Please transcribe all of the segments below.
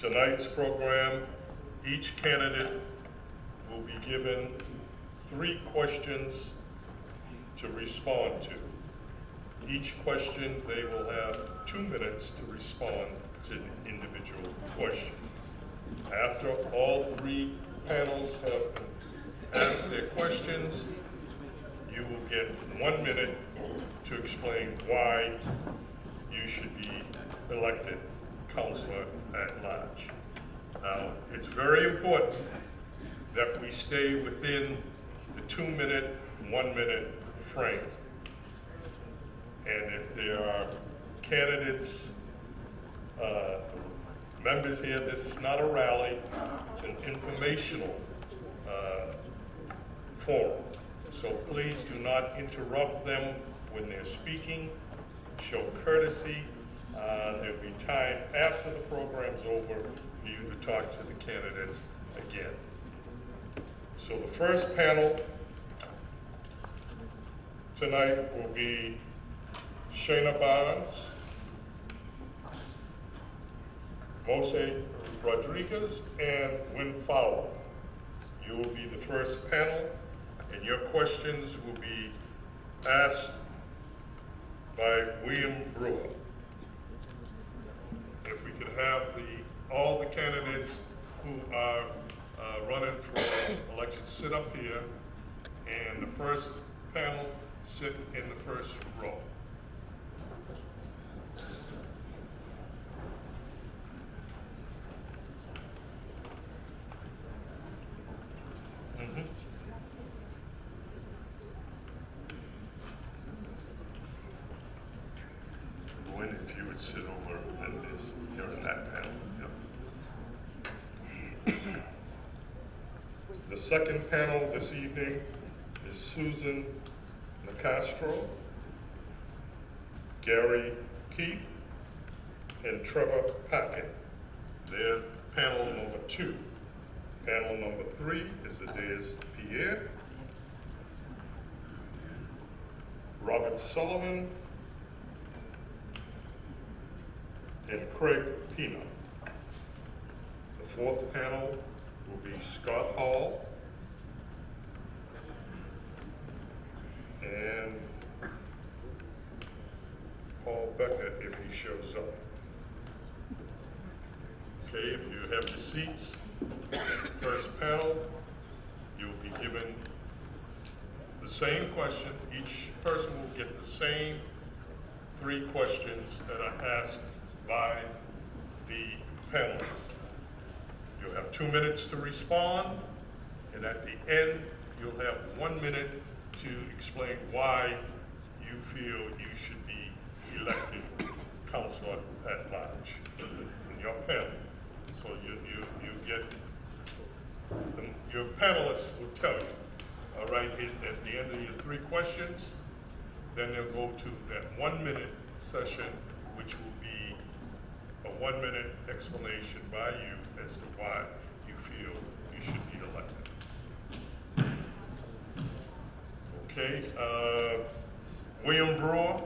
Tonight's program, each candidate will be given three questions to respond to. Each question, they will have two minutes to respond to the individual question. After all three panels have asked their questions, you will get one minute to explain why you should be elected councilor at large. It's very important that we stay within the two-minute, one-minute frame. And if there are candidates, uh, members here, this is not a rally, it's an informational uh, forum. So please do not interrupt them when they're speaking. Show courtesy. Uh, there'll be time after the program's over for you to talk to the candidates again. So the first panel tonight will be Shayna Barnes, Mose Rodriguez, and Win Farwell. You will be the first panel, and your questions will be asked by William Brewer. If we could have the, all the candidates who are uh, running for election sit up here, and the first panel sit in the first row. Here in that panel. Yep. The second panel this evening is Susan Nicastro, Gary Keith, and Trevor Packett. They're panel number two. Panel number three is Adez Pierre, Robert Sullivan, and Craig Pina. The fourth panel will be Scott Hall and Paul Becker if he shows up. Okay, if you have the seats, first panel, you'll be given the same question. Each person will get the same three questions that are asked by the panelists. You'll have two minutes to respond, and at the end, you'll have one minute to explain why you feel you should be elected councilor at large in your panel. So you, you, you get, the- your panelists will tell you, all right, at the end of your three questions, then they'll go to that one-minute session, which will a one-minute explanation by you as to why you feel you should be elected. Okay, uh, William Brewer.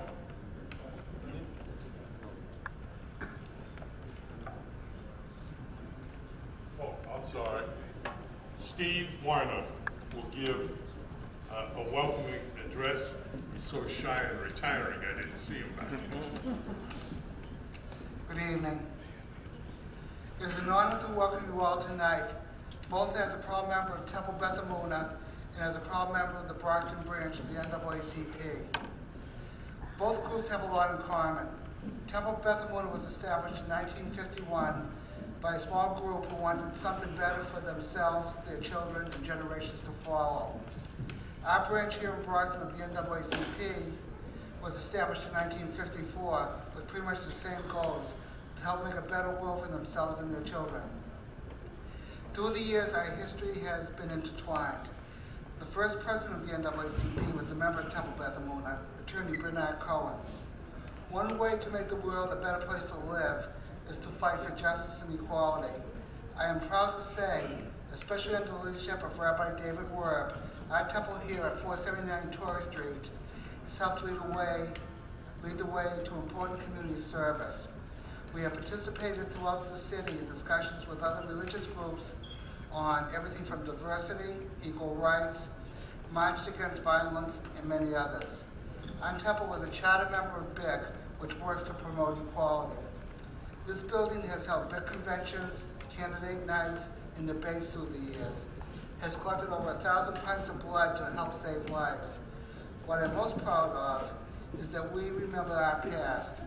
Oh, I'm sorry. Steve Weiner will give uh, a welcoming address. He's so shy and retiring, I didn't see him back. Good evening. It is an honor to welcome you all tonight, both as a proud member of Temple Beth Emunah and as a proud member of the Brockton branch of the NAACP. Both groups have a lot in common. Temple Beth Emunah was established in 1951 by a small group who wanted something better for themselves, their children, and generations to follow. Our branch here in Brockton of the NAACP was established in 1954 with pretty much the same goals to help make a better world for themselves and their children. Through the years, our history has been intertwined. The first president of the NAACP was a member of Temple Beth Emunah, attorney Bernard Cohen. One way to make the world a better place to live is to fight for justice and equality. I am proud to say, especially under the leadership of Rabbi David Werb, our temple here at 479 Torrey Street has helped lead the way, lead the way to important community service. We have participated throughout the city in discussions with other religious groups on everything from diversity, equal rights, marched against violence, and many others. Our temple was a charter member of BIC, which works to promote equality. This building has held big conventions, candidate nights, and debates through the years. Has collected over a thousand pints of blood to help save lives. What I'm most proud of is that we remember our past.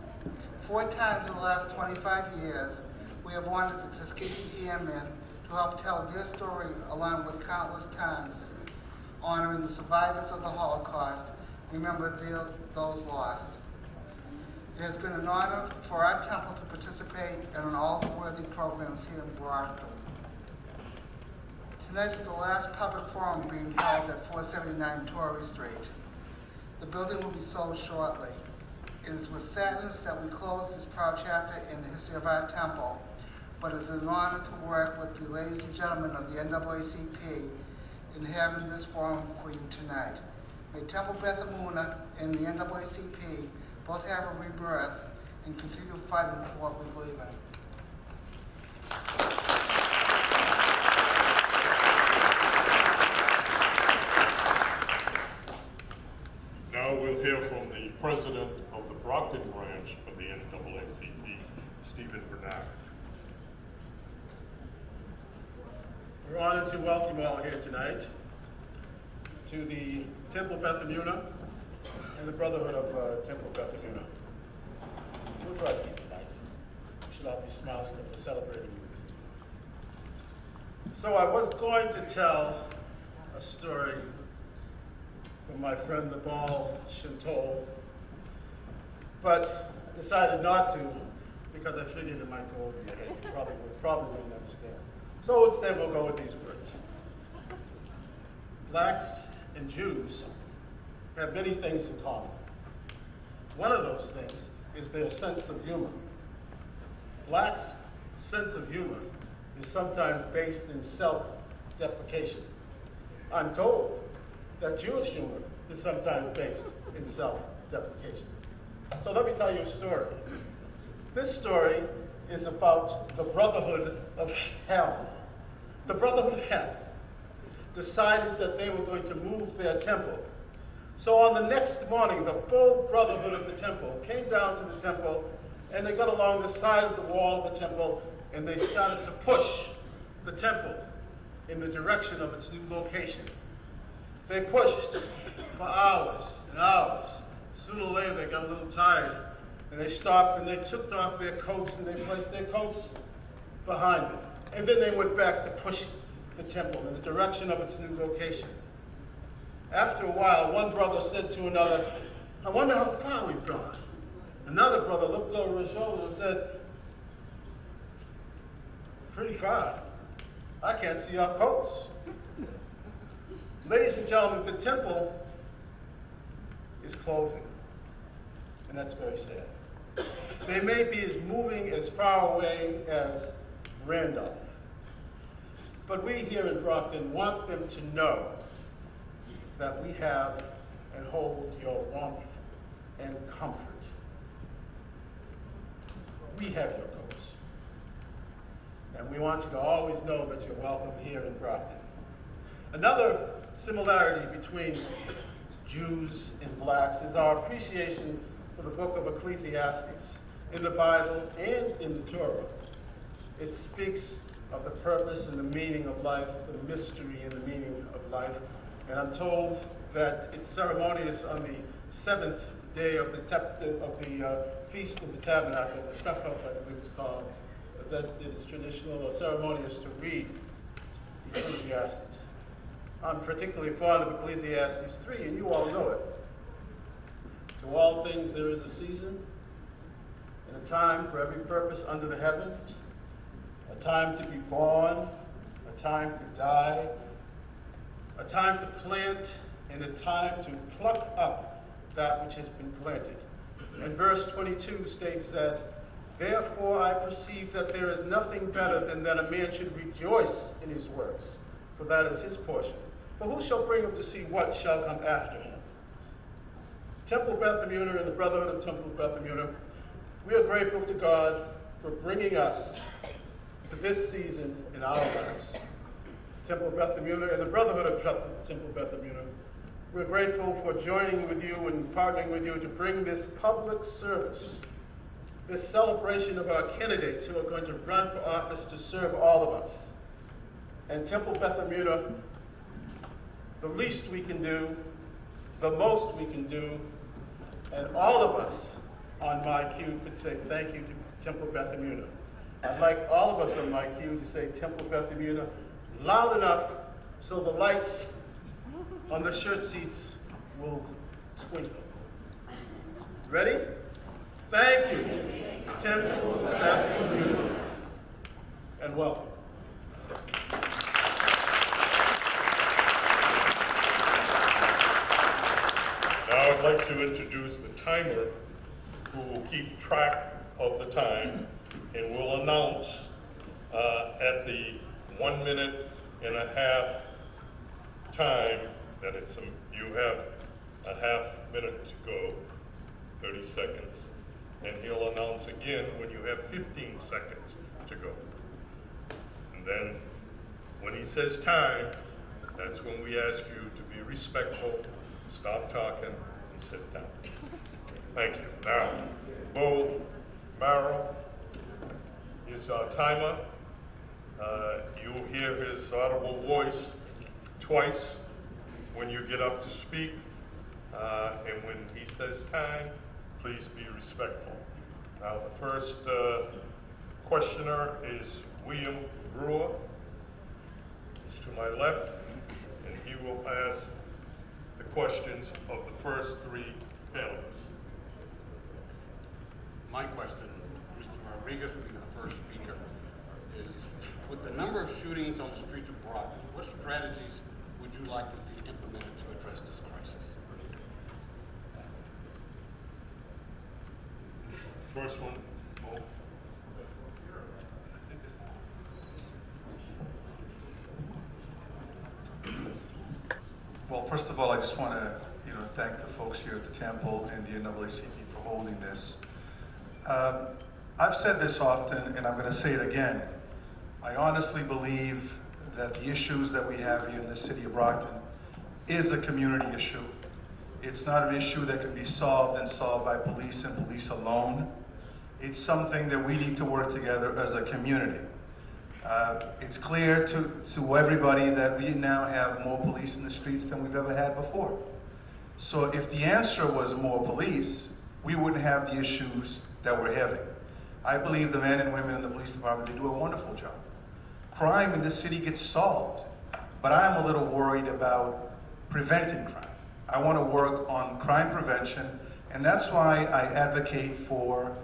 Four times in the last 25 years, we have honored the Tuskegee Airmen to help tell their story along with countless times, honoring the survivors of the Holocaust, remember their, those lost. It has been an honor for our temple to participate in all the worthy programs here in Brockton. Tonight is the last public forum being held at 479 Torrey Street. The building will be sold shortly. It is with sadness that we close this proud chapter in the history of our temple, but it is an honor to work with the ladies and gentlemen of the NAACP in having this forum for you tonight. May Temple Beth Emunah and the NAACP both have a rebirth and continue fighting for what we believe in. Now we'll hear president of the Brockton branch of the NAACP, Stephen Bernard. We're honored to welcome you all here tonight to the Temple Beth Emunah and the Brotherhood of uh, Temple Beth Emunah. We're glad to tonight. We should all be smiling we're celebrating this. So I was going to tell a story from my friend the Ball Shintol, but decided not to because I figured it might go over your head. You probably, would, probably wouldn't understand. So instead, we'll go with these words. Blacks and Jews have many things in common. One of those things is their sense of humor. Blacks' sense of humor is sometimes based in self-deprecation. I'm told that Jewish humor is sometimes based in self-deprecation. So let me tell you a story. This story is about the Brotherhood of Hell. The Brotherhood of Hell decided that they were going to move their temple. So on the next morning, the full Brotherhood of the temple came down to the temple and they got along the side of the wall of the temple and they started to push the temple in the direction of its new location. They pushed for hours and hours. Sooner or later, they got a little tired, and they stopped and they took off their coats and they placed their coats behind them. And then they went back to push the temple in the direction of its new location. After a while, one brother said to another, I wonder how far we've gone. Another brother looked over his shoulder and said, Pretty far. I can't see our coats. Ladies and gentlemen, the temple is closing. And that's very sad. They may be as moving as far away as Randolph. But we here in Brockton want them to know that we have and hold your warmth and comfort. We have your coats. And we want you to always know that you're welcome here in Brockton. Another similarity between Jews and blacks is our appreciation for the book of Ecclesiastes in the Bible and in the Torah. It speaks of the purpose and the meaning of life, the mystery and the meaning of life. And I'm told that it's ceremonious on the seventh day of the, of the uh, Feast of the Tabernacle, the Sukkot, I believe it's called, that it is traditional or ceremonious to read Ecclesiastes. I'm particularly fond of Ecclesiastes 3, and you all know it. To all things there is a season, and a time for every purpose under the heavens, a time to be born, a time to die, a time to plant, and a time to pluck up that which has been planted. And verse 22 states that, Therefore I perceive that there is nothing better than that a man should rejoice in his works, for that is his portion. But who shall bring him to see what shall come after him? Temple Beth Emunah and the Brotherhood of Temple Beth Emunah, we are grateful to God for bringing us to this season in our lives. Temple Beth Emunah and the Brotherhood of Temple Beth Emunah, we're grateful for joining with you and partnering with you to bring this public service, this celebration of our candidates who are going to run for office to serve all of us. And Temple Beth Emunah, the least we can do, the most we can do, and all of us on my cue could say thank you to Temple Beth Emunah. I'd like all of us on my cue to say Temple Beth Emunah loud enough so the lights on the shirt seats will twinkle. Ready? Thank you, Temple Beth Emunah, and welcome. Now I'd like to introduce the timer who will keep track of the time and will announce uh, at the one minute and a half time that it's, a- you have a half minute to go, 30 seconds. And he'll announce again when you have 15 seconds to go. And then, when he says time, that's when we ask you to be respectful, stop talking, sit down. Thank you. Now, Bo Merrill is our timer. Uh, You'll hear his audible voice twice when you get up to speak. Uh, And when he says time, please be respectful. Now, the first uh, questioner is William Brewer. He's to my left, and he will ask questions of the first three panelists. My question, Mr. Rodriguez, being the first speaker, is with the number of shootings on the streets of Brockton, what strategies would you like to see implemented to address this crisis? First one, Mo. Well, first of all, I just want to, you know, thank the folks here at the temple and the NAACP for holding this. Um, I've said this often, and I'm going to say it again. I honestly believe that the issues that we have here in the city of Brockton is a community issue. It's not an issue that can be solved and solved by police and police alone. It's something that we need to work together as a community. Uh, It's clear to, to everybody that we now have more police in the streets than we've ever had before. So if the answer was more police, we wouldn't have the issues that we're having. I believe the men and women in the police department, they do a wonderful job. Crime in this city gets solved, but I'm a little worried about preventing crime. I want to work on crime prevention, and that's why I advocate for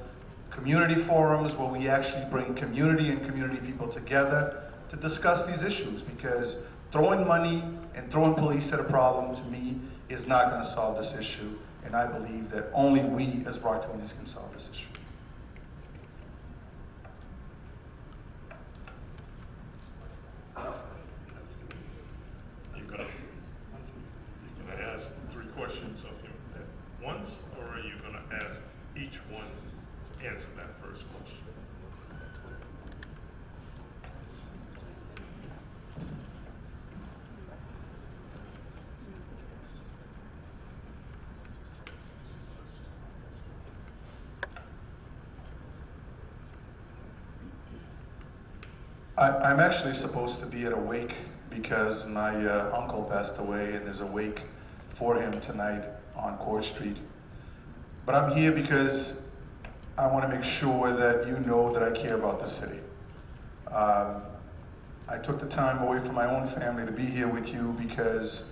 community forums where we actually bring community and community people together to discuss these issues because throwing money and throwing police at a problem to me is not going to solve this issue and I believe that only we as Brocktonians can solve this issue. You gonna, you gonna ask three questions of him at once, or are you gonna ask each one to answer that first question? I, I'm actually supposed to be at a wake because my uh, uncle passed away, and there's a wake for him tonight on Court Street. But I'm here because I want to make sure that you know that I care about the city. Um, I took the time away from my own family to be here with you because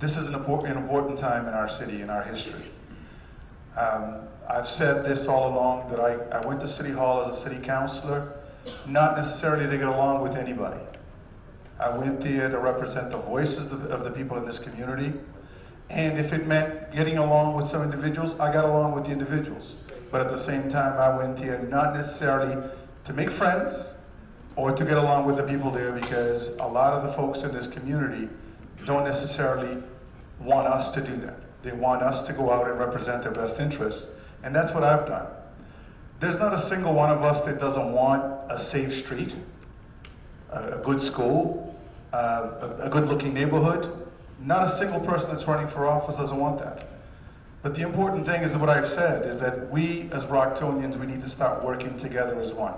this is an important, an important time in our city, in our history. Um, I've said this all along that I, I went to City Hall as a city councilor, not necessarily to get along with anybody. I went there to represent the voices of, of the people in this community. And if it meant getting along with some individuals, I got along with the individuals. But at the same time, I went there not necessarily to make friends or to get along with the people there because a lot of the folks in this community don't necessarily want us to do that. They want us to go out and represent their best interests. And that's what I've done. There's not a single one of us that doesn't want a safe street, a, a good school, uh, a, a good-looking neighborhood. Not a single person that's running for office doesn't want that. But the important thing is what I've said, is that we as Brocktonians, we need to start working together as one.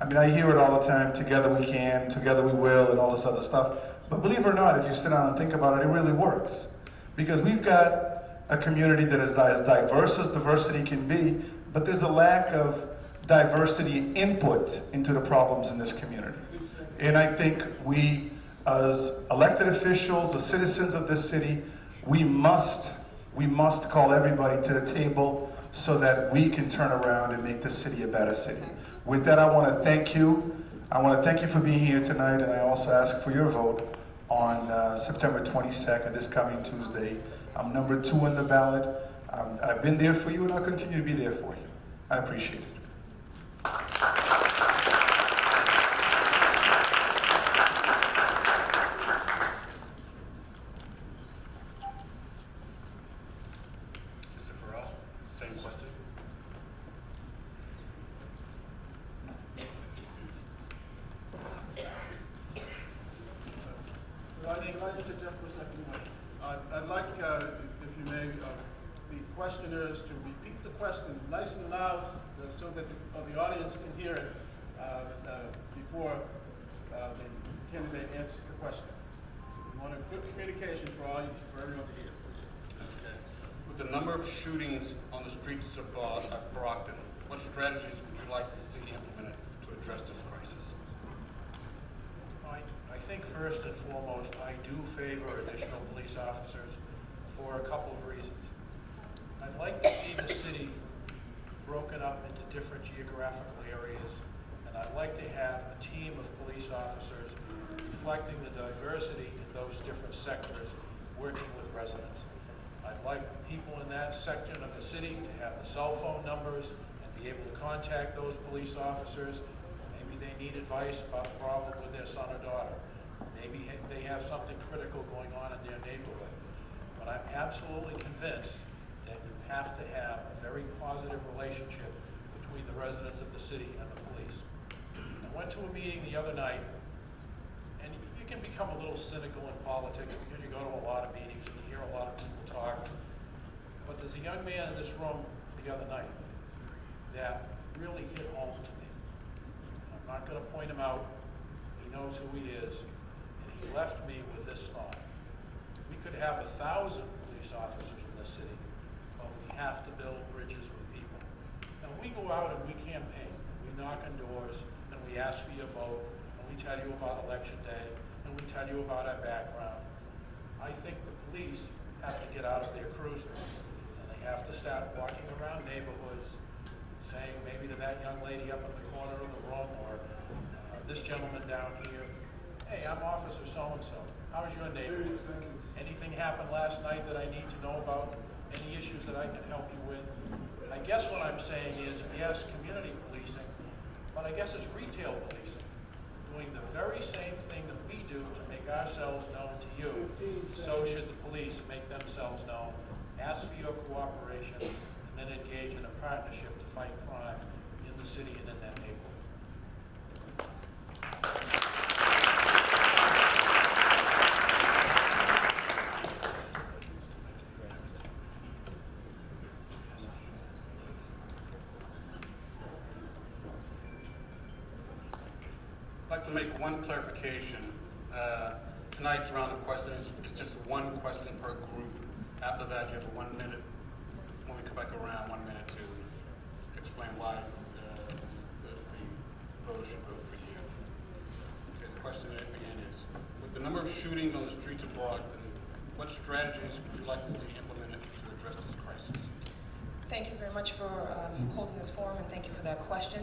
I mean, I hear it all the time, together we can, together we will, and all this other stuff. But believe it or not, if you sit down and think about it, it really works. Because we've got a community that is as diverse as diversity can be, but there's a lack of diversity input into the problems in this community. And I think we, as elected officials, the citizens of this city, we must, we must call everybody to the table so that we can turn around and make this city a better city. With that, I want to thank you. I want to thank you for being here tonight, and I also ask for your vote on uh, September 22nd, this coming Tuesday. I'm number two on the ballot. Um, I've been there for you, and I'll continue to be there for you. I appreciate it. Mr. Farwell, same question. Could I, could I interject for a second? I'd, I'd like, uh, if you may, uh, the questioners to repeat the question nice and loud uh, so that the, uh, the audience can hear it uh, uh, before uh, the candidate answers the question. So we want a good communication for all, for everyone to hear. Okay. With the number of shootings on the streets of uh, of Brockton, what strategies would you like to see implemented to address this crisis? I, I think first and foremost, I do favor additional police officers for a couple of reasons. I'd like to see the city broken up into different geographical areas, and I'd like to have a team of police officers reflecting the diversity in those different sectors, working with residents. I'd like people in that section of the city to have the cell phone numbers and be able to contact those police officers. Maybe they need advice about a problem with their son or daughter. Maybe they have something critical going on in their neighborhood. But I'm absolutely convinced have to have a very positive relationship between the residents of the city and the police. I went to a meeting the other night, and you can become a little cynical in politics because you go to a lot of meetings and you hear a lot of people talk. But there's a young man in this room the other night that really hit home to me. I'm not gonna point him out, he knows who he is, and he left me with this thought. We could have a thousand police officers in this city, have to build bridges with people. And we go out and we campaign, we knock on doors, and we ask for your vote, and we tell you about election day, and we tell you about our background. I think the police have to get out of their cruiser, and they have to start walking around neighborhoods, saying maybe to that young lady up in the corner of the room, or uh, this gentleman down here, hey, I'm Officer so-and-so, how's your neighborhood? Anything happened last night that I need to know about? Any issues that I can help you with? I guess what I'm saying is, yes, community policing, but I guess it's retail policing, doing the very same thing that we do to make ourselves known to you. So should the police make themselves known, ask for your cooperation, and then engage in a partnership to fight crime in the city and in that neighborhood. I'd like to make one clarification. Uh, Tonight's round of questions is just one question per group. After that, you have one minute, when we come back around, one minute to explain why uh, the the voters should vote for you. Okay, the question again is, with the number of shootings on the streets of Brockton, what strategies would you like to see implemented to address this crisis? Thank you very much for um, holding this forum, and thank you for that question.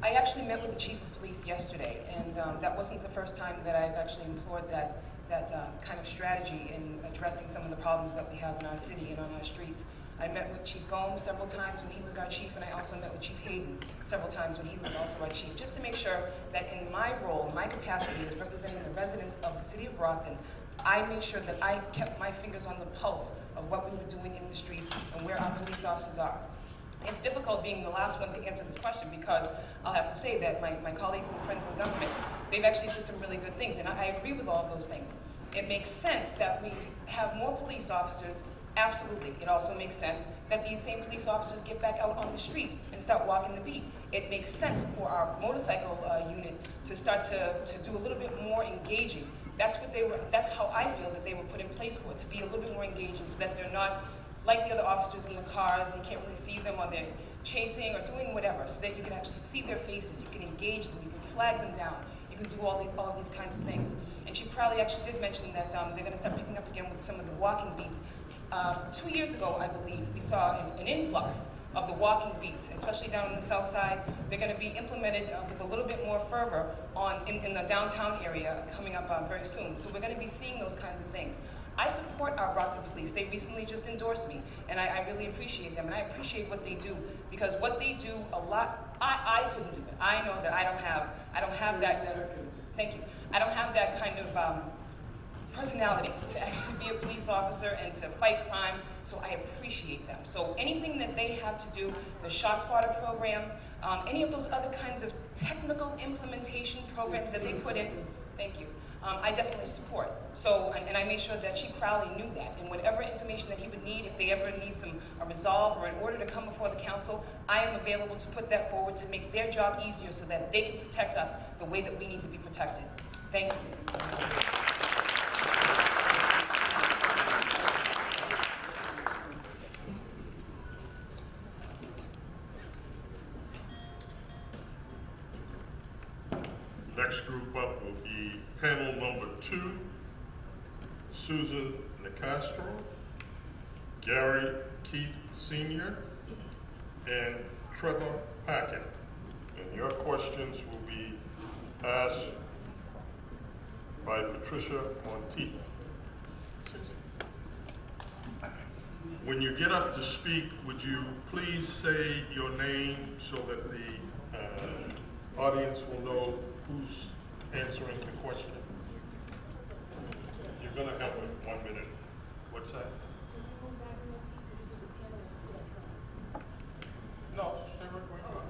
I actually met with the chief of police yesterday, and um, that wasn't the first time that I've actually employed that, that uh, kind of strategy in addressing some of the problems that we have in our city and on our streets. I met with Chief Gomes several times when he was our chief, and I also met with Chief Hayden several times when he was also our chief, just to make sure that in my role, my capacity as representing the residents of the city of Brockton, I made sure that I kept my fingers on the pulse of what we were doing in the streets and where our police officers are. It's difficult being the last one to answer this question because I'll have to say that my, my colleagues and friends in government, they've actually said some really good things, and I, I agree with all of those things. It makes sense that we have more police officers, absolutely. It also makes sense that these same police officers get back out on the street and start walking the beat. It makes sense for our motorcycle uh, unit to start to, to do a little bit more engaging. That's what they were, that's how I feel that they were put in place for, to be a little bit more engaging so that they're not like the other officers in the cars, and you can't really see them or they're chasing or doing whatever, so that you can actually see their faces, you can engage them, you can flag them down, you can do all, the, all these kinds of things. And she probably actually did mention that um, they're going to start picking up again with some of the walking beats. Uh, two years ago, I believe, we saw an, an influx of the walking beats, especially down in the south side. They're going to be implemented uh, with a little bit more fervor on, in, in the downtown area coming up uh, very soon. So we're going to be seeing those kinds of things. I support our Brockton Police. They recently just endorsed me, and I, I really appreciate them, and I appreciate what they do because what they do a lot. I, I couldn't do it. I know that I don't have I don't have that. that thank you. I don't have that kind of um, personality to actually be a police officer and to fight crime, so I appreciate them. So anything that they have to do, the Shot Spotter program, um, any of those other kinds of technical implementation programs that they put in, thank you, um, I definitely support. So, and, and I made sure that Chief Crowley knew that, and whatever information that he would need, if they ever need some a resolve or an order to come before the council, I am available to put that forward to make their job easier so that they can protect us the way that we need to be protected. Thank you. Next group up will be panel number two, Susan Nicastro, Gary Keith Sr., and Trevor Packett. And your questions will be asked by Patricia Monteith. When you get up to speak, would you please say your name so that the uh, audience will know who's answering the question? You're gonna have a one minute. What's that? No, stay right where you are.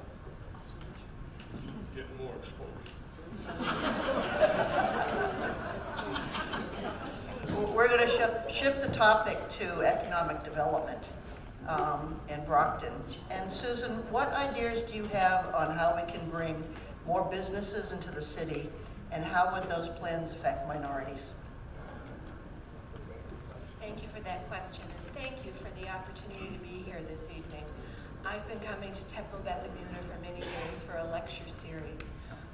Getting more exposed. We're going to shift, shift the topic to economic development um, in Brockton. And Susan, what ideas do you have on how we can bring more businesses into the city, and how would those plans affect minorities? Thank you for that question, and thank you for the opportunity to be here this evening. I've been coming to Temple Beth Emunah for many years for a lecture series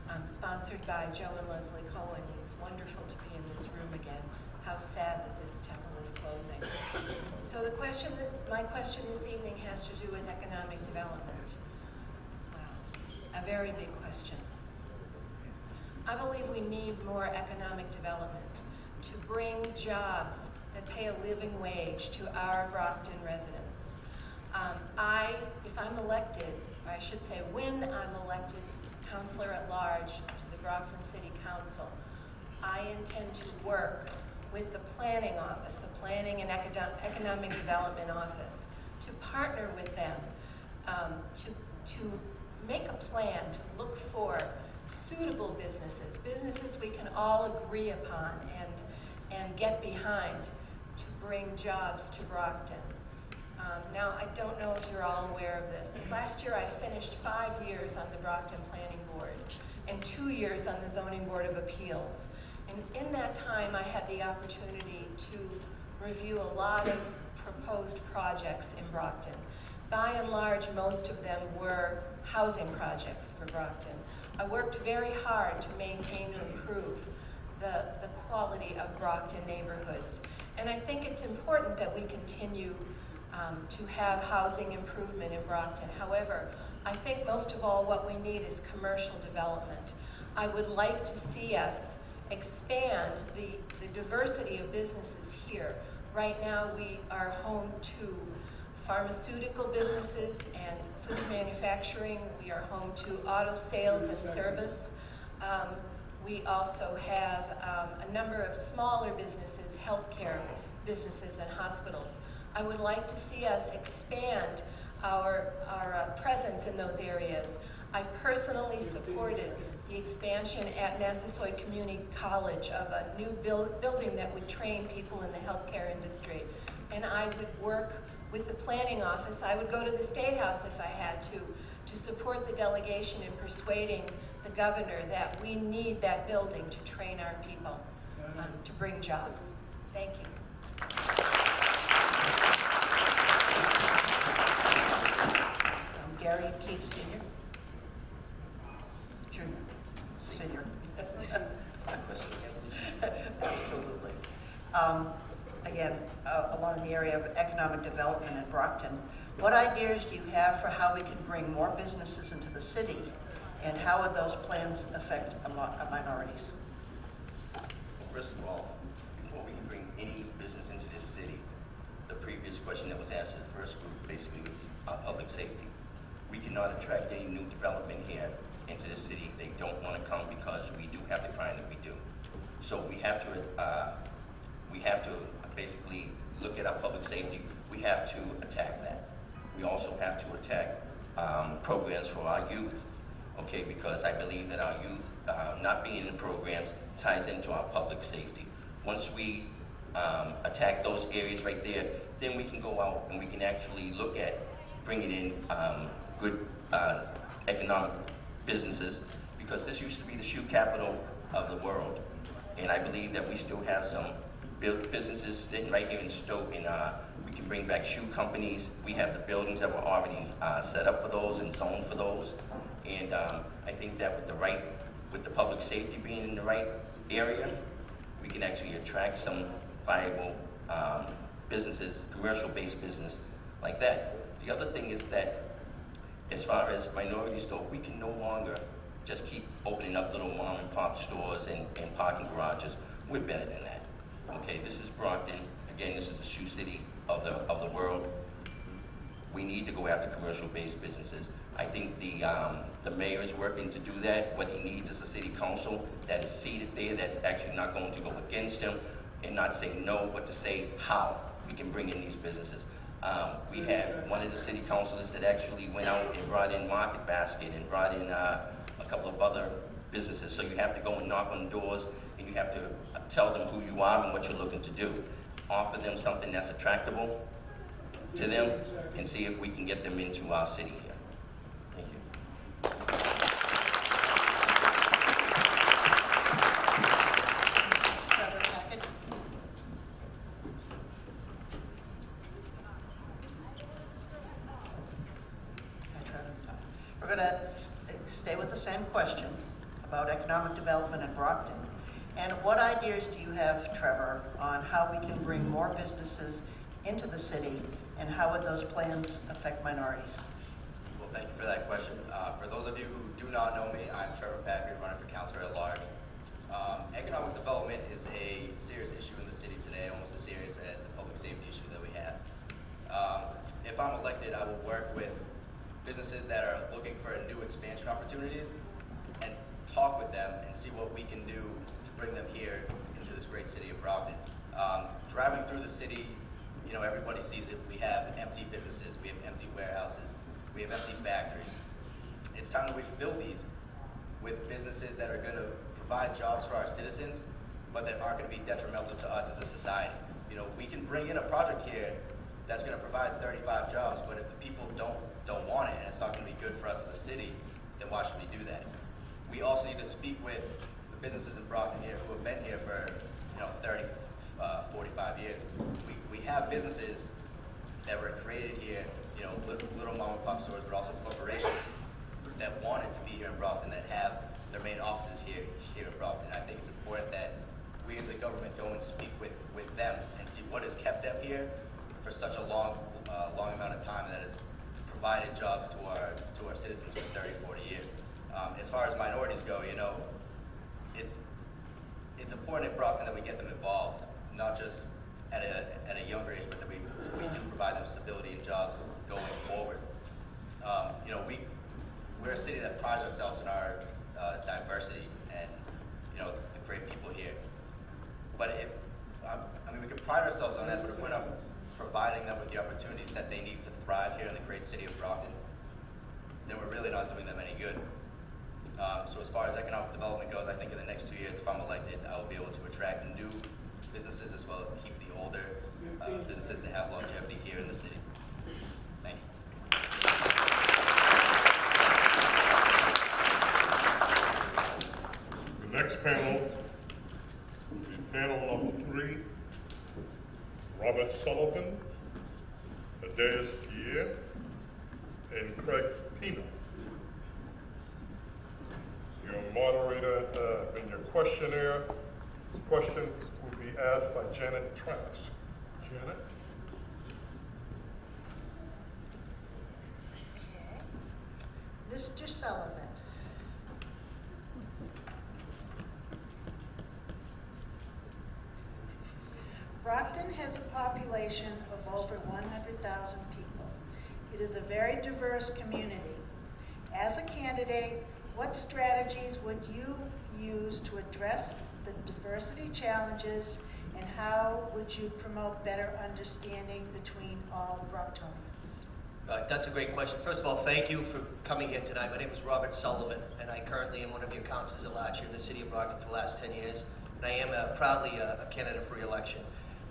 um, sponsored by Joe and Leslie Cohen. It's wonderful to be in this room again. How sad that this temple is closing. So the question, that, my question this evening has to do with economic development. A very big question. I believe we need more economic development to bring jobs that pay a living wage to our Brockton residents. Um, I, if I'm elected, or I should say when I'm elected councilor at large to the Brockton City Council, I intend to work with the planning office, the Planning and Economic Development Office, to partner with them um, to, to make a plan to look for suitable businesses, businesses we can all agree upon and, and get behind to bring jobs to Brockton. Um, now, I don't know if you're all aware of this. Last year, I finished five years on the Brockton Planning Board and two years on the Zoning Board of Appeals. And in that time, I had the opportunity to review a lot of proposed projects in Brockton. By and large, most of them were housing projects for Brockton. I worked very hard to maintain and improve the, the quality of Brockton neighborhoods. And I think it's important that we continue um, to have housing improvement in Brockton. However, I think most of all what we need is commercial development. I would like to see us expand the, the diversity of businesses here. Right now we are home to pharmaceutical businesses and food manufacturing. We are home to auto sales and service. Um, we also have um, a number of smaller businesses, healthcare businesses and hospitals. I would like to see us expand our, our uh, presence in those areas. I personally supported the expansion at Massasoit Community College of a new buil- building that would train people in the healthcare industry. And I would work with the planning office, I would go to the State House if I had to, to support the delegation in persuading the governor that we need that building to train our people, um, to bring jobs. Thank you. Um, Gary Keith Senior? Junior? Senior? Absolutely. Um, Again, uh, along the area of economic development in Brockton, what ideas do you have for how we can bring more businesses into the city? And how would those plans affect minorities? First of all, before we can bring any business into this city, the previous question that was the first group basically was uh, public safety. We cannot attract any new development here into the city. They don't want to come because we do have the crime that we do. So we have to, uh, we have to basically look at our public safety. We have to attack that. We also have to attack um, programs for our youth okay, because I believe that our youth uh, not being in programs ties into our public safety. Once we um, attack those areas right there, then we can go out and we can actually look at bringing in um, good uh, economic businesses, because this used to be the shoe capital of the world. And I believe that we still have some built businesses sitting right here in Stoke, and uh, we can bring back shoe companies. We have the buildings that were already uh, set up for those and zoned for those. And um, I think that with the right, with the public safety being in the right area, we can actually attract some viable um, businesses, commercial-based business like that. The other thing is that as far as minorities go, we can no longer just keep opening up little mom and pop stores and, and parking garages. We're better than that. Okay, this is Brockton. Again, this is the shoe city of the, of the world. We need to go after commercial-based businesses. I think the, um, the mayor is working to do that. What he needs is a city council that is seated there, that's actually not going to go against him and not say no, but to say how we can bring in these businesses. Um, we had one of the city councilors that actually went out and brought in Market Basket and brought in, uh, a couple of other businesses. So you have to go and knock on doors and you have to tell them who you are and what you're looking to do. Offer them something that's attractable to them and see if we can get them into our city here. Thank you. Trevor Hackett? Okay, Trevor. We're going to stay with the same question about economic development in Brockton. And what ideas do you have, Trevor, on how we can bring more businesses into the city, and how would those plans affect minorities? Well, thank you for that question. Uh, For those of you who do not know me, I'm Trevor Packard, running for councilor at large. Um, Economic development is a serious issue in the city today, almost as serious as the public safety issue that we have. Um, If I'm elected, I will work with businesses that are looking for new expansion opportunities and talk with them and see what we can do to bring them here into this great city of Brockton. Um, Driving through the city, you know, everybody sees it. We have empty businesses, we have empty warehouses, we have empty factories. It's time that we fill these with businesses that are going to provide jobs for our citizens, but that aren't going to be detrimental to us as a society. You know, we can bring in a project here that's going to provide 35 jobs, but if the people don't don't want it and it's not going to be good for us as a city, then why should we do that? We also need to speak with the businesses in Brockton here who have been here for you know 30, uh, 45 years. We we have businesses that were created here, you know, little, little mom and pop stores, but also corporations that wanted to be here in Brockton, that have their main offices here, here in Brockton. I think it's important that we as a government go and speak with, with them and see what has kept them here for such a long, uh, long amount of time that has provided jobs to our, to our citizens for 30, 40 years. Um, as far as minorities go, you know, it's, it's important in Brockton that we get them involved, not just at a, at a younger age, but that we, we do provide them stability and jobs going forward. Um, you know, we, we're a city that prides ourselves in our uh, diversity and, you know, the great people here. But if, um, I mean, we can pride ourselves on that, but if we're not providing them with the opportunities that they need to thrive here in the great city of Brockton, then we're really not doing them any good. Um, so as far as economic development goes, I think in the next two years, if I'm elected, I will be able to attract new businesses as well as keep the older uh, businesses that have longevity here in the city. Thank you. The next panel be panel number three, Robert Sullivan, Adair Pierre, and Craig Pina. Your moderator, uh, and your questionnaire, question asked by Janet Travis. Janet? Mr. Sullivan. Brockton has a population of over 100,000 people. It is a very diverse community. As a candidate, what strategies would you use to address the diversity challenges and how would you promote better understanding between all Brocktonians? Uh, That's a great question. First of all, thank you for coming here tonight. My name is Robert Sullivan, and I currently am one of your councilors at large here in the city of Brockton for the last 10 years, and I am uh, proudly a a candidate for re-election.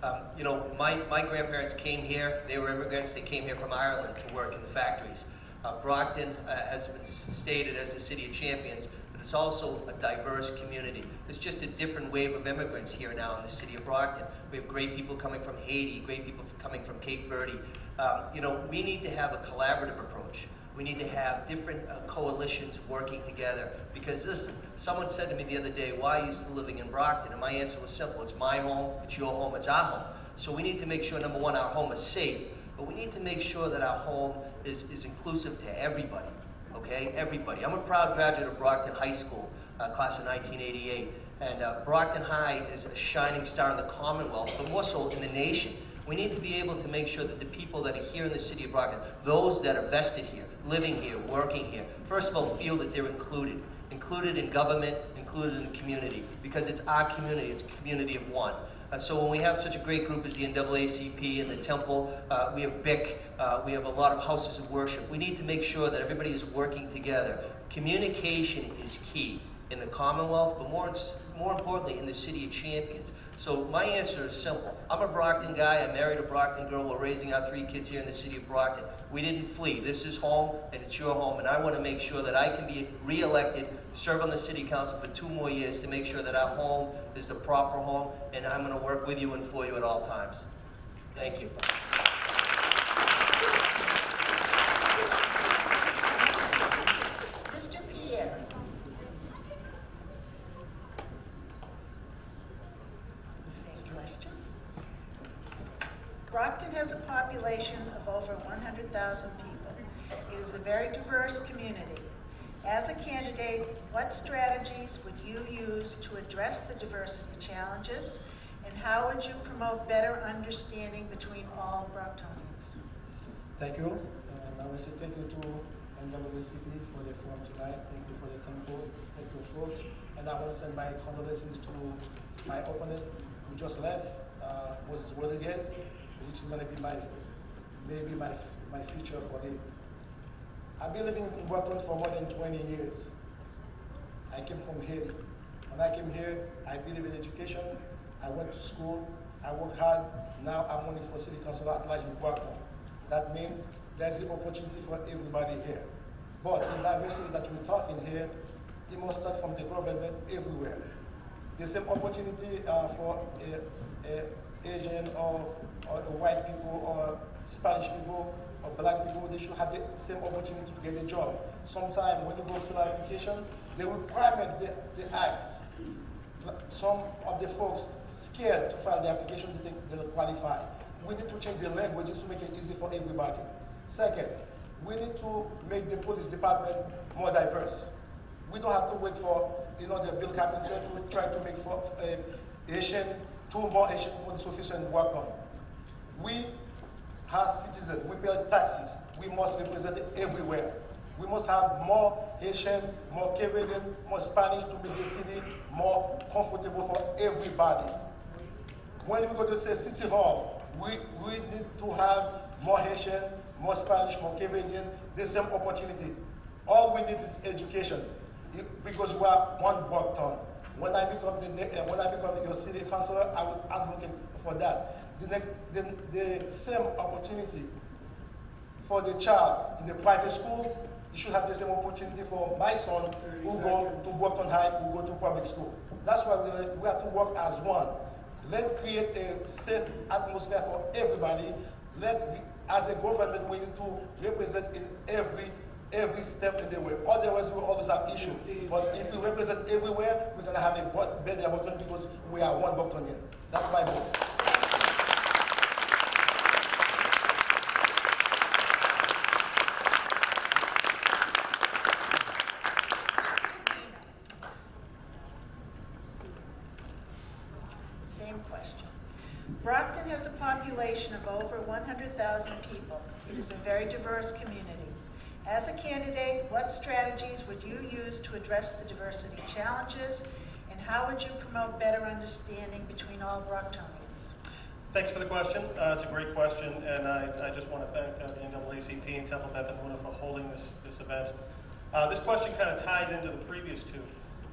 Um, You know, my my grandparents came here, they were immigrants, they came here from Ireland to work in the factories. Uh, Brockton uh, has been stated as the city of champions, it's also a diverse community. It's just a different wave of immigrants here now in the city of Brockton. We have great people coming from Haiti, great people coming from Cape Verde. Um, You know, we need to have a collaborative approach. We need to have different uh, coalitions working together. Because listen, someone said to me the other day, why are you still living in Brockton? And my answer was simple. It's my home, it's your home, it's our home. So we need to make sure, number one, our home is safe. But we need to make sure that our home is, is inclusive to everybody. Okay? Everybody. I'm a proud graduate of Brockton High School, uh, class of 1988. And uh, Brockton High is a shining star in the Commonwealth, but more so in the nation. We need to be able to make sure that the people that are here in the city of Brockton, those that are vested here, living here, working here, first of all, feel that they're included. Included in government, included in the community, because it's our community, it's a community of one. Uh, so when we have such a great group as the NAACP and the Temple, uh, we have BIC, uh, we have a lot of houses of worship. We need to make sure that everybody is working together. Communication is key in the Commonwealth, but more, more importantly, in the City of Champions. So my answer is simple. I'm a Brockton guy. I married a Brockton girl. We're raising our three kids here in the City of Brockton. We didn't flee. This is home, and it's your home, and I want to make sure that I can be re-elected, serve on the City Council for two more years to make sure that our home is the proper home, and I'm going to work with you and for you at all times. Thank you. Mr. Pierre. Same question. Brockton has a population of over 100,000 people. It is a very diverse community. As a candidate, what strategies would you use to address the diversity challenges, and how would you promote better understanding between all Brocktonians? Thank you. And I will say thank you to NAACP for the forum tonight. Thank you for the temple. Thank you, for folks. And I want to send my condolences to my opponent who just left, uh, Moses Rodriguez, which is going to be my, maybe my, my future for colleague. I've been living in Brooklyn for more than 20 years. I came from Haiti. When I came here, I believe in education. I went to school. I worked hard. Now I'm running for city council at large in Brooklyn. That means there's the opportunity for everybody here. But the diversity that we're talking here, it must start from the government everywhere. The same opportunity uh, for uh, uh, Asian or, or white people or Spanish people or black people, they should have the same opportunity to get a job. Sometimes when you go fill an application, they will private the, the act. Some of the folks scared to file the application, they think they don't qualify. We need to change the languages to make it easy for everybody. Second, we need to make the police department more diverse. We don't have to wait for, you know, the bill captain to try to make for uh, Asian, two more Asian police officers work on. We, as citizens, we pay taxes. We must represent everywhere. We must have more Haitian, more Caribbean, more Spanish to make the city more comfortable for everybody. When we go to say City Hall, we, we need to have more Haitian, more Spanish, more Canadian, the same opportunity. All we need is education, because we are one Brockton. When I become the, when I become your city councilor, I will advocate for that. The, the, the same opportunity for the child in the private school, you should have the same opportunity for my son who go to Brockton High, who go to public school. That's why we, we have to work as one. Let's create a safe atmosphere for everybody. Let, as a government, we need to represent in every every step in the way. Otherwise, we always have issues. But if we represent everywhere, we're going to have a better Brockton because we are one here. That's my vote. Same question. Brockton has a population of over 100,000 people. It is a very diverse community. As a candidate, what strategies would you use to address the diversity challenges, and how would you promote better understanding between all Brocktonians? Thanks for the question. Uh, It's a great question, and I I just want to thank uh, the NAACP and Temple Beth Emunah for holding this this event. Uh, This question kind of ties into the previous two.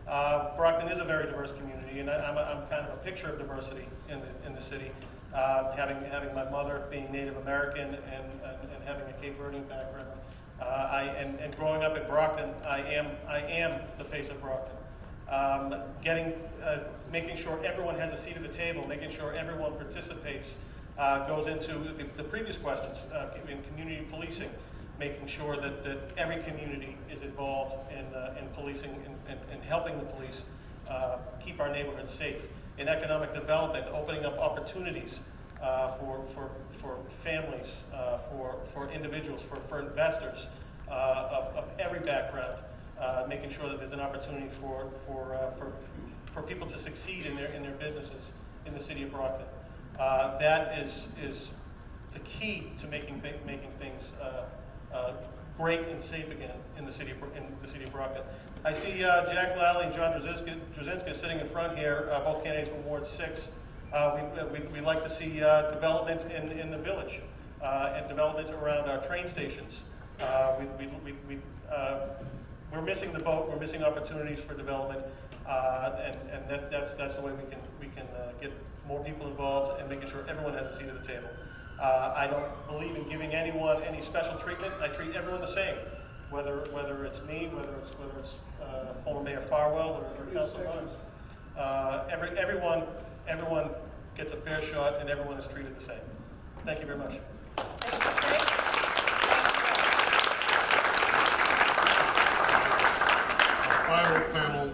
Uh, Brockton is a very diverse community, and I- I'm a- I'm kind of a picture of diversity in the in the city, Uh, having having my mother being Native American and and and having a Cape Verdean background. Uh, I and and growing up in Brockton, I am I am the face of Brockton um, getting, uh, making sure everyone has a seat at the table, making sure everyone participates, uh, goes into the, the previous questions uh, in community policing, making sure that, that every community is involved in, uh, in policing and, and, and helping the police uh, keep our neighborhoods safe. In economic development, opening up opportunities uh, for, for, for families, uh, for, for individuals, for, for investors uh, of, of every background uh, making sure that there's an opportunity for, for, uh, for, for people to succeed in their, in their businesses in the city of Brockton. Uh, that is, is the key to making, thi- making things great and safe again in the city of, in the city of Brockton. I see uh, Jack Lally and John Drzezinska sitting in front here, uh, both candidates from Ward 6. Uh, we, we, we like to see uh, development in, in the village uh, and development around our train stations. Uh, we, we, we, we, uh, we're missing the boat, we're missing opportunities for development, uh, and, and that, that's, that's the way we can, we can uh, get more people involved and making sure everyone has a seat at the table. Uh, I don't believe in giving anyone any special treatment. I treat everyone the same, whether, whether it's me, whether it's, whether it's uh, former Mayor Farwell or, Councilor Barnes. Uh, every, everyone, everyone gets a fair shot and everyone is treated the same. Thank you very much. Our final panel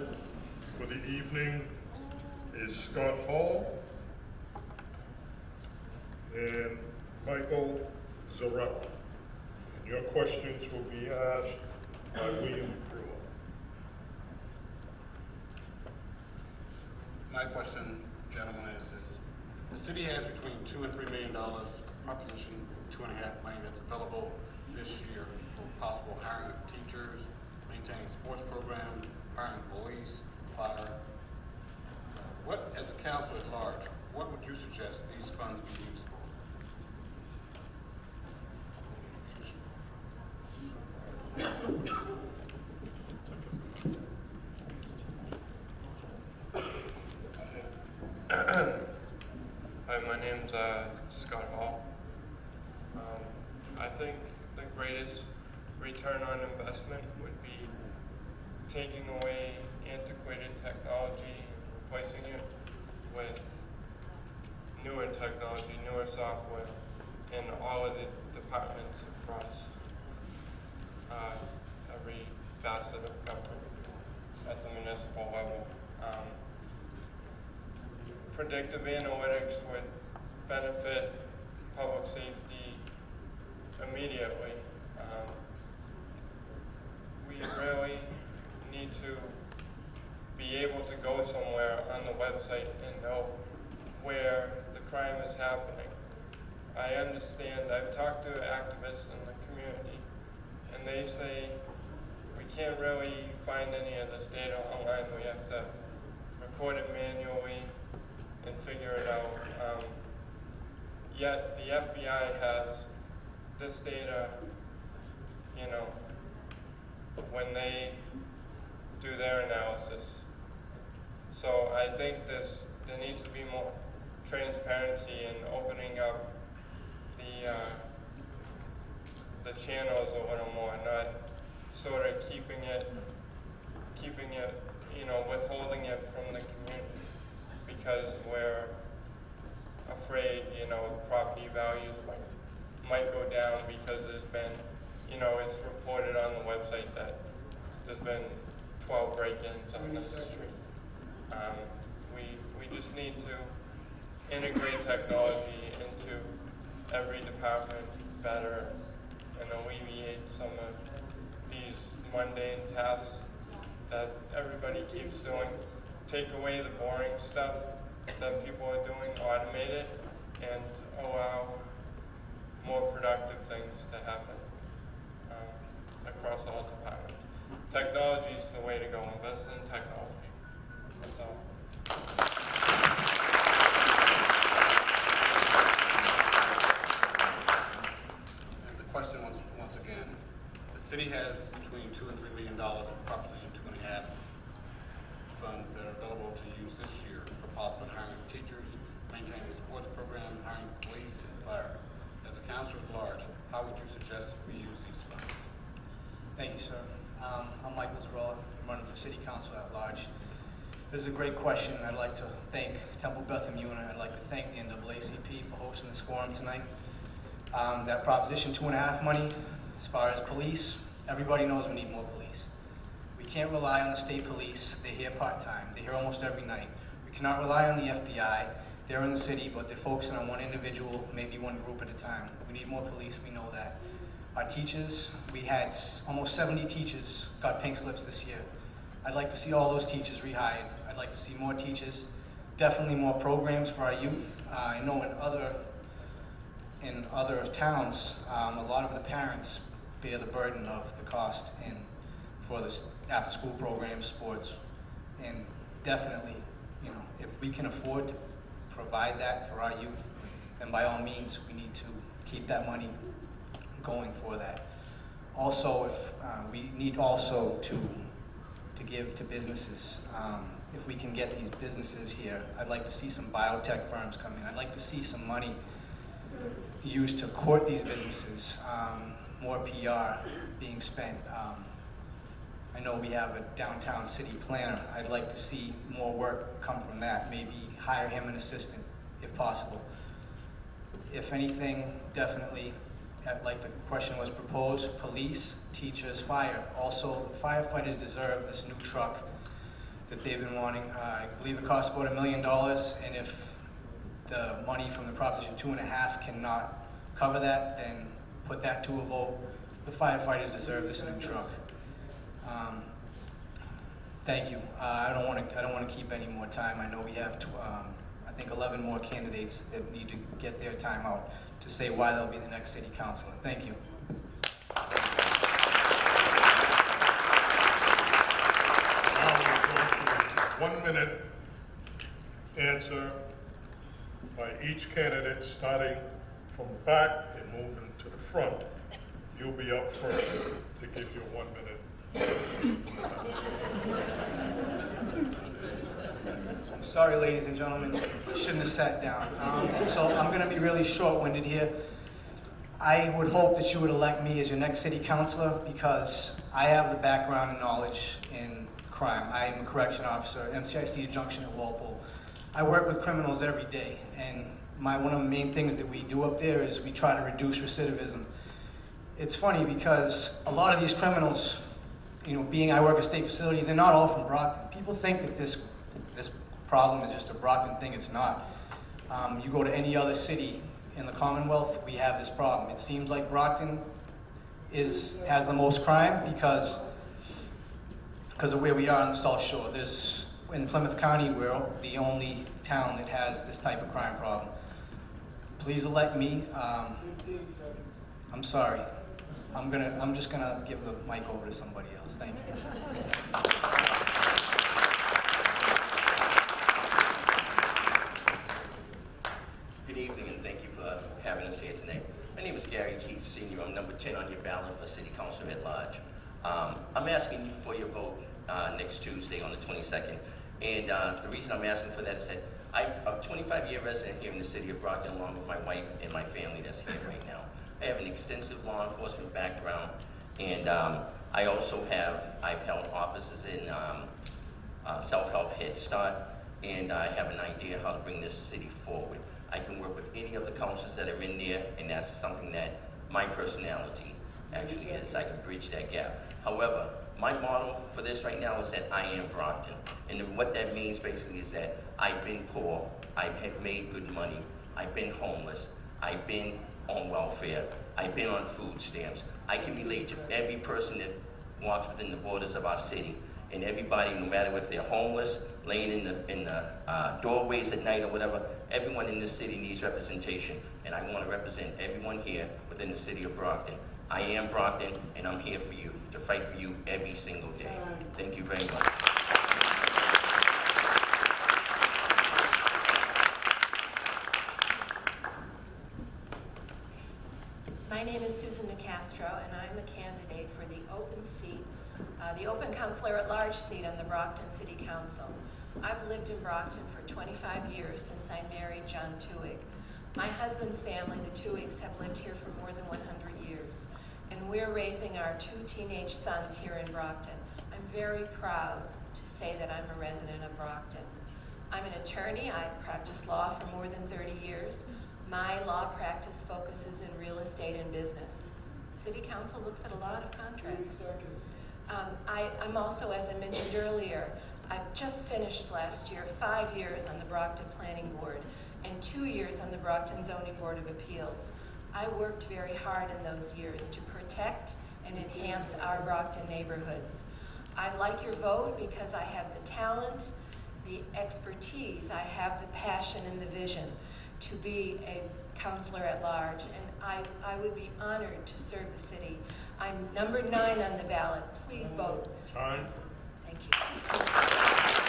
for the evening is Scott Hall and Michael Zarella. Your questions will be asked by William Brewer. My question, gentlemen, is, is the city has between two and three million dollars, my position, two and a half million that's available this year for possible hiring of teachers, maintaining sports programs, hiring police, fire. What, as a council at large, what would you suggest these funds be used for? Hi, my name's uh, Scott Hall. Um, I think the greatest return on investment would be taking away antiquated technology and replacing it with newer technology, newer software in all of the departments across uh, every facet of government at the municipal level. Um, predictive analytics would benefit public safety immediately. Um, we really need to be able to go somewhere on the website and know where the crime is happening. I understand, I've talked to activists in the community, they say we can't really find any of this data online. We have to record it manually and figure it out. Um, yet the FBI has this data, you know, when they do their analysis. So I think this, there needs to be more transparency in opening up the, uh, the channels a little more, not sort of keeping it, keeping it, you know, withholding it from the community because we're afraid, you know, property values might, might go down because there's been, you know, it's reported on the website that there's been 12 break-ins on the street. Um, we, we just need to integrate technology into every department better and alleviate some of these mundane tasks that everybody keeps doing. Take away the boring stuff that people are doing, automate it, and allow more productive things to happen um, across all departments. Technology is the way to go. Invest in technology. That's all. And the question once, once again, the city has between two and three million dollars of Proposition two and a half funds that are available to use this year for possible hiring of teachers, maintaining sports program, hiring police and fire. As a councilor at large, how would you suggest we use these funds? Thank you, sir. Um, I'm Michael Zerella, I'm running for city council at large. This is a great question. I'd like to thank Temple Beth Emunah. I'd like to thank the NAACP for hosting this forum tonight. Um, that Proposition two and a half money, as far as police, everybody knows we need more police. We can't rely on the state police. They're here part-time. They're here almost every night. We cannot rely on the FBI. They're in the city, but they're focusing on one individual, maybe one group at a time. We need more police. We know that. Our teachers, we had almost 70 teachers got pink slips this year. I'd like to see all those teachers rehired. I'd like to see more teachers, definitely more programs for our youth. Uh, I know in other in other towns, um, a lot of the parents bear the burden of the cost in for the after-school programs, sports, and definitely, you know, if we can afford to provide that for our youth, then by all means, we need to keep that money going for that. Also, if, uh, we need also to, to give to businesses. Um, If we can get these businesses here, I'd like to see some biotech firms come in. I'd like to see some money used to court these businesses, um, more PR being spent. Um, I know we have a downtown city planner. I'd like to see more work come from that, maybe hire him an assistant if possible. If anything, definitely, like the question was proposed, police, teachers, fire. Also, firefighters deserve this new truck that they've been wanting. Uh, I believe it costs about a million dollars, and if the money from the Proposition two and a half cannot cover that, then put that to a vote. The firefighters deserve this new truck. Um, Thank you. Uh, I don't want to, I don't want to keep any more time. I know we have, um, I think 11 more candidates that need to get their time out to say why they'll be the next city councilor. Thank you. To one-minute answer by each candidate, starting from the back and moving front. You'll be up first to give your one minute. Sorry, ladies and gentlemen, shouldn't have sat down. Um, So I'm going to be really short-winded here. I would hope that you would elect me as your next city councilor because I have the background and knowledge in crime. I am a correction officer, MCI Cedar Junction at Walpole. I work with criminals every day, and my, one of the main things that we do up there is we try to reduce recidivism. It's funny because a lot of these criminals, you know, being I work at state facility, they're not all from Brockton. People think that this, this problem is just a Brockton thing. It's not. Um, you go to any other city in the Commonwealth, we have this problem. It seems like Brockton is, has the most crime because, because of where we are on the South Shore. There's, in Plymouth County, we're the only town that has this type of crime problem. Please elect me. Um, I'm sorry. I'm gonna, I'm just gonna give the mic over to somebody else. Thank you. Good evening, and thank you for having us here tonight. My name is Gary Keats, Senior. I'm number 10 on your ballot for city council at large. Um, I'm asking you for your vote uh, next Tuesday on the 22nd. And uh, the reason I'm asking for that is that I- I'm a 25-year resident here in the city of Brockton, along with my wife and my family that's here right now. I have an extensive law enforcement background, and um, I also have, I've held offices in um, uh, self-help Head Start, and I have an idea how to bring this city forward. I can work with any of the councils that are in there, and that's something that my personality actually is. I can bridge that gap. However, my model for this right now is that I am Brockton. And what that means basically is that I've been poor, I have made good money, I've been homeless, I've been on welfare, I've been on food stamps. I can relate to every person that walks within the borders of our city. And everybody, no matter if they're homeless, laying in the, in the uh, doorways at night or whatever, everyone in this city needs representation. And I want to represent everyone here within the city of Brockton. I am Brockton, and I'm here for you, fight for you every single day. Thank you very much. My name is Susan Nicastro, and I'm a candidate for the open seat, uh, the open counselor at large seat on the Brockton City Council. I've lived in Brockton for 25 years since I married John Tuig. My husband's family, the Tuigs, have lived here for more than 100 years, and we're raising our two teenage sons here in Brockton. I'm very proud to say that I'm a resident of Brockton. I'm an attorney. I've practiced law for more than 30 years. My law practice focuses in real estate and business. City Council looks at a lot of contracts. Um, I, I'm also, as I mentioned earlier, I've just finished last year five years on the Brockton Planning Board and two years on the Brockton Zoning Board of Appeals. I worked very hard in those years to protect and enhance our Brockton neighborhoods. I like your vote because I have the talent, the expertise, I have the passion and the vision to be a counselor at large, and I, I would be honored to serve the city. I'm number nine on the ballot. Please vote. Time? Thank you.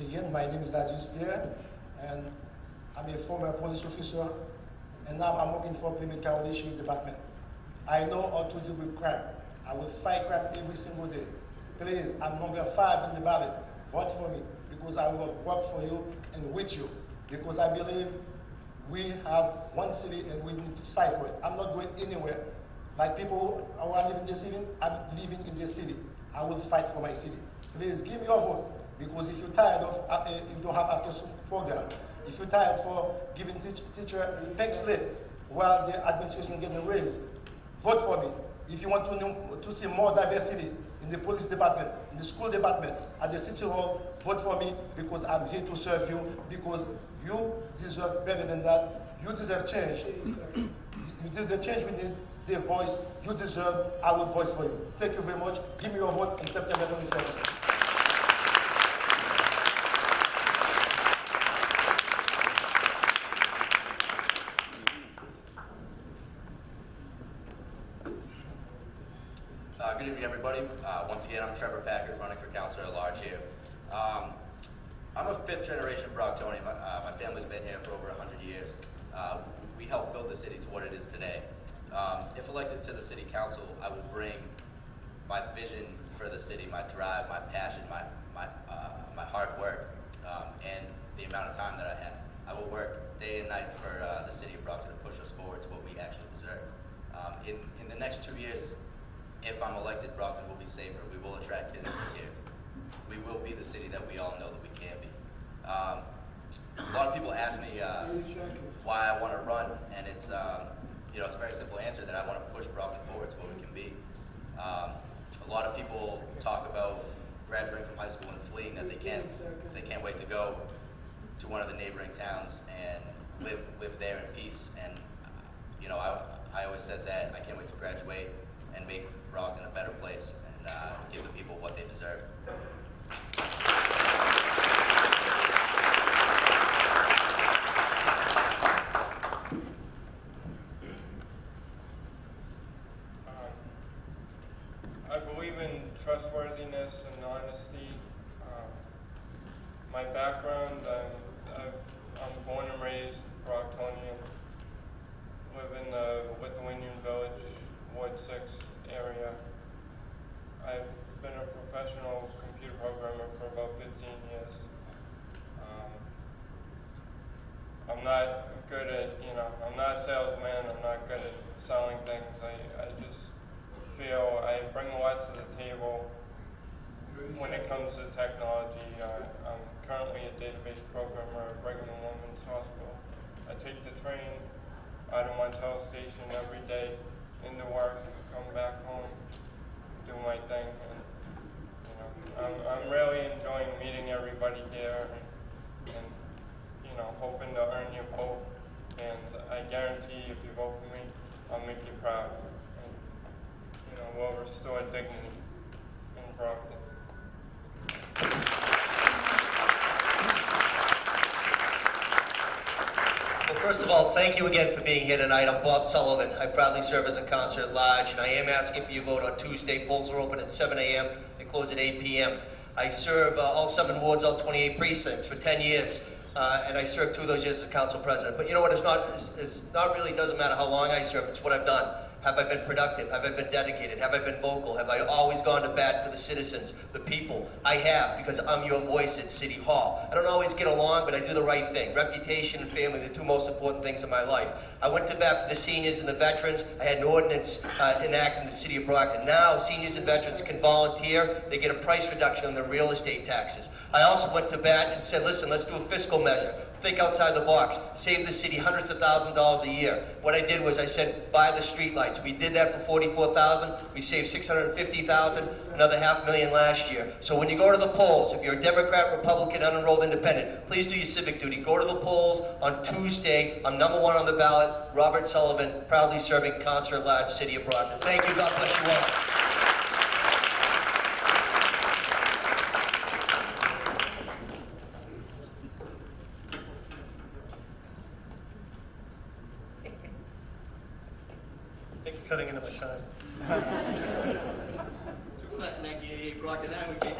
Again, my name is Darius Pierre, and I'm a former police officer, and now I'm working for County Sheriff Department. I know how to deal with crime. I will fight crime every single day. Please, I'm number five in the ballot. Vote for me, because I will work for you and with you, because I believe we have one city and we need to fight for it. I'm not going anywhere. Like people who are living in the city, I'm living in the city. I will fight for my city. Please give me your vote. Because if you're tired of, uh, uh, you don't have after school program, if you're tired for giving teach, teacher pink slip while the administration getting raised, vote for me. If you want to, know, to see more diversity in the police department, in the school department, at the city hall, vote for me because I'm here to serve you, because you deserve better than that. You deserve change. you deserve change we need the voice you deserve. I will voice for you. Thank you very much. Give me your vote on September 22nd. Uh, Good evening, everybody. Uh, Once again, I'm Trevor Packard, running for councilor at large here. Um, I'm a fifth-generation Brocktonian. My uh, my family's been here for over 100 years. Uh, We helped build the city to what it is today. Um, If elected to the city council, I will bring my vision for the city, my drive, my passion, my my uh, my hard work, um, and the amount of time that I have. I will work day and night for uh, the city of Brockton to push us forward to what we actually deserve. Um, In in the next two years, if I'm elected, Brockton will be safer. We will attract businesses here. We will be the city that we all know that we can be. Um, a lot of people ask me uh, why I want to run, and it's um, you know it's a very simple answer that I want to push Brockton forward to what we can be. Um, a lot of people talk about graduating from high school and fleeing that they can't they can't wait to go to one of the neighboring towns and live live there in peace. And you know I I always said that I can't wait to graduate and make Brockton a better place and uh, give the people what they deserve. Um, I believe in trustworthiness and honesty. Um, I'm not good at, you know, I'm not a salesman, I'm not good at selling things. I, I just feel I bring a lot to the table when it comes to technology. Uh, I'm currently a database programmer at Brigham and Women's Hospital. I take the train out of Montello Station every day into work, come back home, do my thing, and you know, I'm, I'm really enjoying meeting everybody here, and, and you know, hoping to earn your vote. And I guarantee, if you vote for me, I'll make you proud. And, you know, we'll restore dignity in Brockton. Well, first of all, thank you again for being here tonight. I'm Bob Sullivan. I proudly serve as a counselor at large, and I am asking for your vote on Tuesday. Polls are open at 7 a.m. They close at 8 p.m. I serve uh, all seven wards, all 28 precincts for 10 years, uh, and I served two of those years as council president. But you know what? It's not, it's, it's not really doesn't matter how long I serve. It's what I've done. Have I been productive? Have I been dedicated? Have I been vocal? Have I always gone to bat for the citizens, the people? I have, because I'm your voice at City Hall. I don't always get along, but I do the right thing. Reputation and family, the two most important things in my life. I went to bat for the seniors and the veterans. I had an ordinance uh, enacted in the city of Brockton. Now, seniors and veterans can volunteer. They get a price reduction on their real estate taxes. I also went to bat and said, listen, let's do a fiscal measure. Think outside the box. Save the city hundreds of thousands of dollars a year. What I did was I said, buy the streetlights. We did that for 44000 We saved 650000 another half million last year. So when you go to the polls, if you're a Democrat, Republican, unenrolled independent, please do your civic duty. Go to the polls on Tuesday. I'm number one on the ballot. Robert Sullivan, proudly serving Concert Large, City of Brockton. Thank you. God bless you all. I my time. Too less 1988 Brockton, now we can't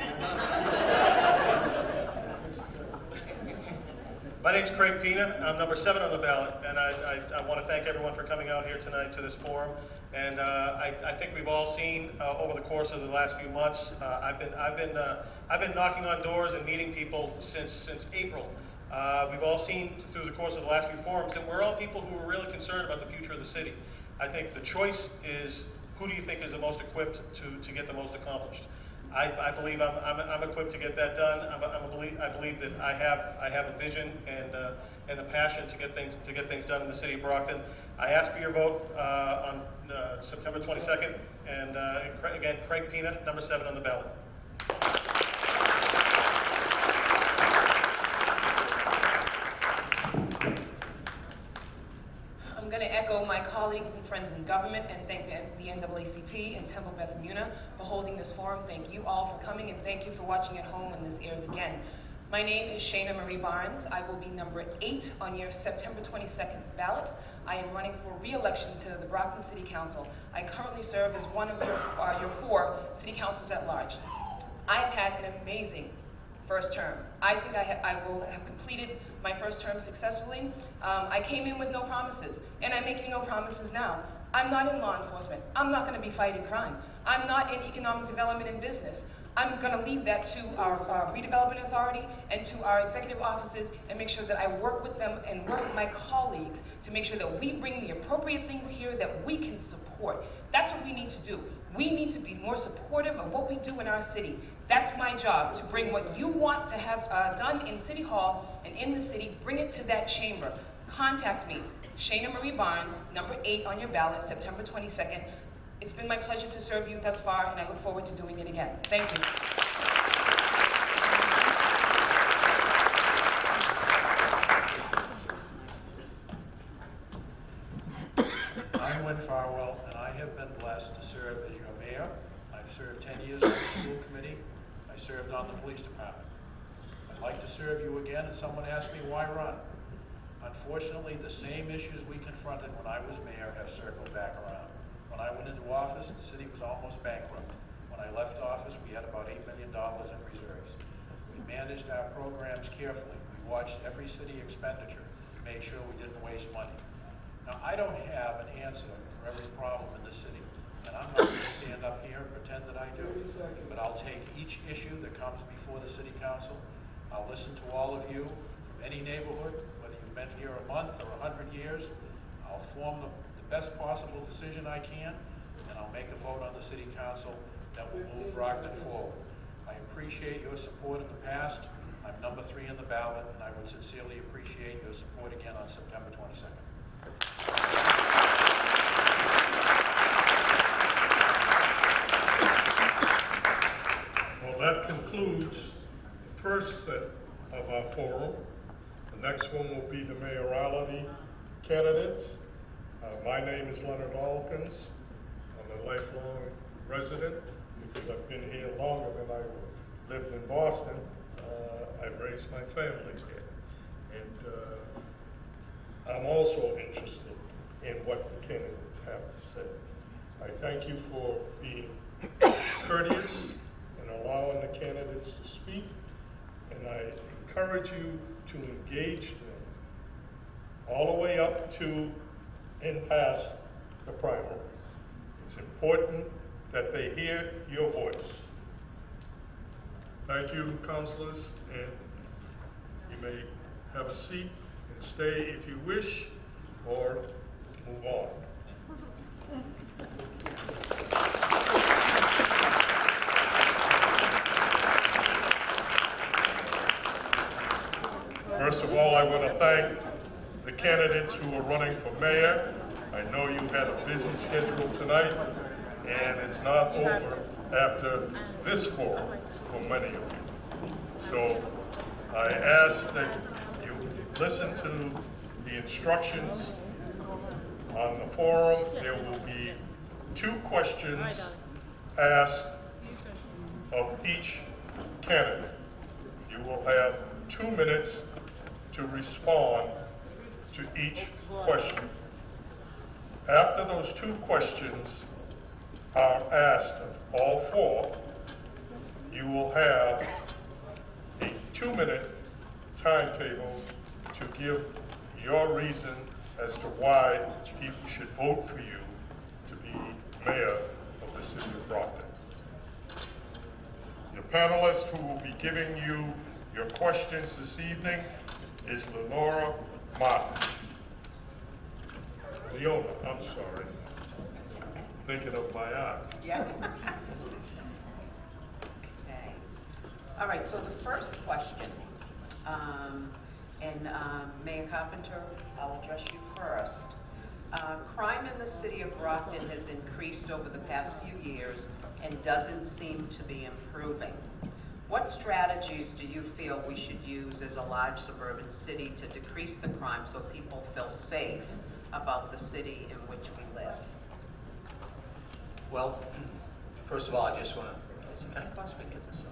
My name's Craig Pina. I'm number seven on the ballot, and I, I, I want to thank everyone for coming out here tonight to this forum. And uh, I, I think we've all seen uh, over the course of the last few months. Uh, I've been, I've been, uh, I've been knocking on doors and meeting people since since April. Uh, we've all seen through the course of the last few forums that we're all people who are really concerned about the future of the city. I think the choice is who do you think is the most equipped to, to get the most accomplished. I, I believe I'm, I'm, I'm equipped to get that done. I'm, a, I'm a believe, I believe that I have, I have a vision and, uh, and the passion to get things, to get things done in the city of Brockton. I ask for your vote uh, on uh, September 22nd, and uh, again, Craig Pina, number seven on the ballot. I'm going to echo colleagues and friends in government and thank the the NAACP and Temple Beth Emunah for holding this forum. Thank you all for coming and thank you for watching at home when this airs again. My name is Shana Marie Barnes. I will be number eight on your September 22nd ballot. I am running for re-election to the Brockton City Council. I currently serve as one of your, uh, your four city councils at large. I've had an amazing first term. I think I, I will have completed my first term successfully. Um, I came in with no promises, and I make you no promises now. I'm not in law enforcement. I'm not going to be fighting crime. I'm not in economic development and business. I'm going to leave that to our, our redevelopment authority and to our executive offices and make sure that I work with them and work with my colleagues to make sure that we bring the appropriate things here that we can support. That's what we need to do. We need to be more supportive of what we do in our city. That's my job, to bring what you want to have uh, done in City Hall and in the city, bring it to that chamber. Contact me, Shana Marie Barnes, number eight on your ballot, September 22nd. It's been my pleasure to serve you thus far, and I look forward to doing it again. Thank you. I'm Farwell, and I have been blessed to serve as your I served on the police department. I'd like to serve you again, and someone asked me, why run? Unfortunately, the same issues we confronted when I was mayor have circled back around. When I went into office, the city was almost bankrupt. When I left office, we had about $8 million in reserves. We managed our programs carefully. We watched every city expenditure to make sure we didn't waste money. Now, I don't have an answer for every problem in the city, and I'm not going to stand up here and pretend that I do, but I'll take each issue that comes before the city council. I'll listen to all of you from any neighborhood, whether you've been here a month or a hundred years. I'll form the, the best possible decision I can, and I'll make a vote on the city council that will move Brockton forward. I appreciate your support in the past. I'm number three in the ballot, and I would sincerely appreciate your support again on September 22nd. That concludes the first set of our forum. The next one will be the mayoralty candidates. Uh, My name is Leonard Alkins. I'm a lifelong resident because I've been here longer than I lived in Boston. Uh, I've raised my family here. And uh, I'm also interested in what the candidates have to say. I thank you for being courteous allowing the candidates to speak, and I encourage you to engage them all the way up to and past the primary. It's important that they hear your voice. Thank you, councilors, and you may have a seat and stay if you wish, or move on. First of all, I want to thank the candidates who are running for mayor. I know you had a busy schedule tonight, and it's not over after this forum for many of you. So I ask that you listen to the instructions on the forum. There will be two questions asked of each candidate. You will have two minutes to respond to each question. After those two questions are asked of all four, you will have a two-minute timetable to give your reason as to why people should vote for you to be mayor of the city of Brockton. The panelists who will be giving you your questions this evening is Lenora Martin. Leona, I'm sorry. Thinking of my aunt. Yeah. Okay. All right, so the first question, um, and um, Mayor Carpenter, I'll address you first. Uh, Crime in the city of Brockton has increased over the past few years and doesn't seem to be improving. What strategies do you feel we should use as a large suburban city to decrease the crime so people feel safe about the city in which we live? Well, first of all, I just want to, can I possibly get this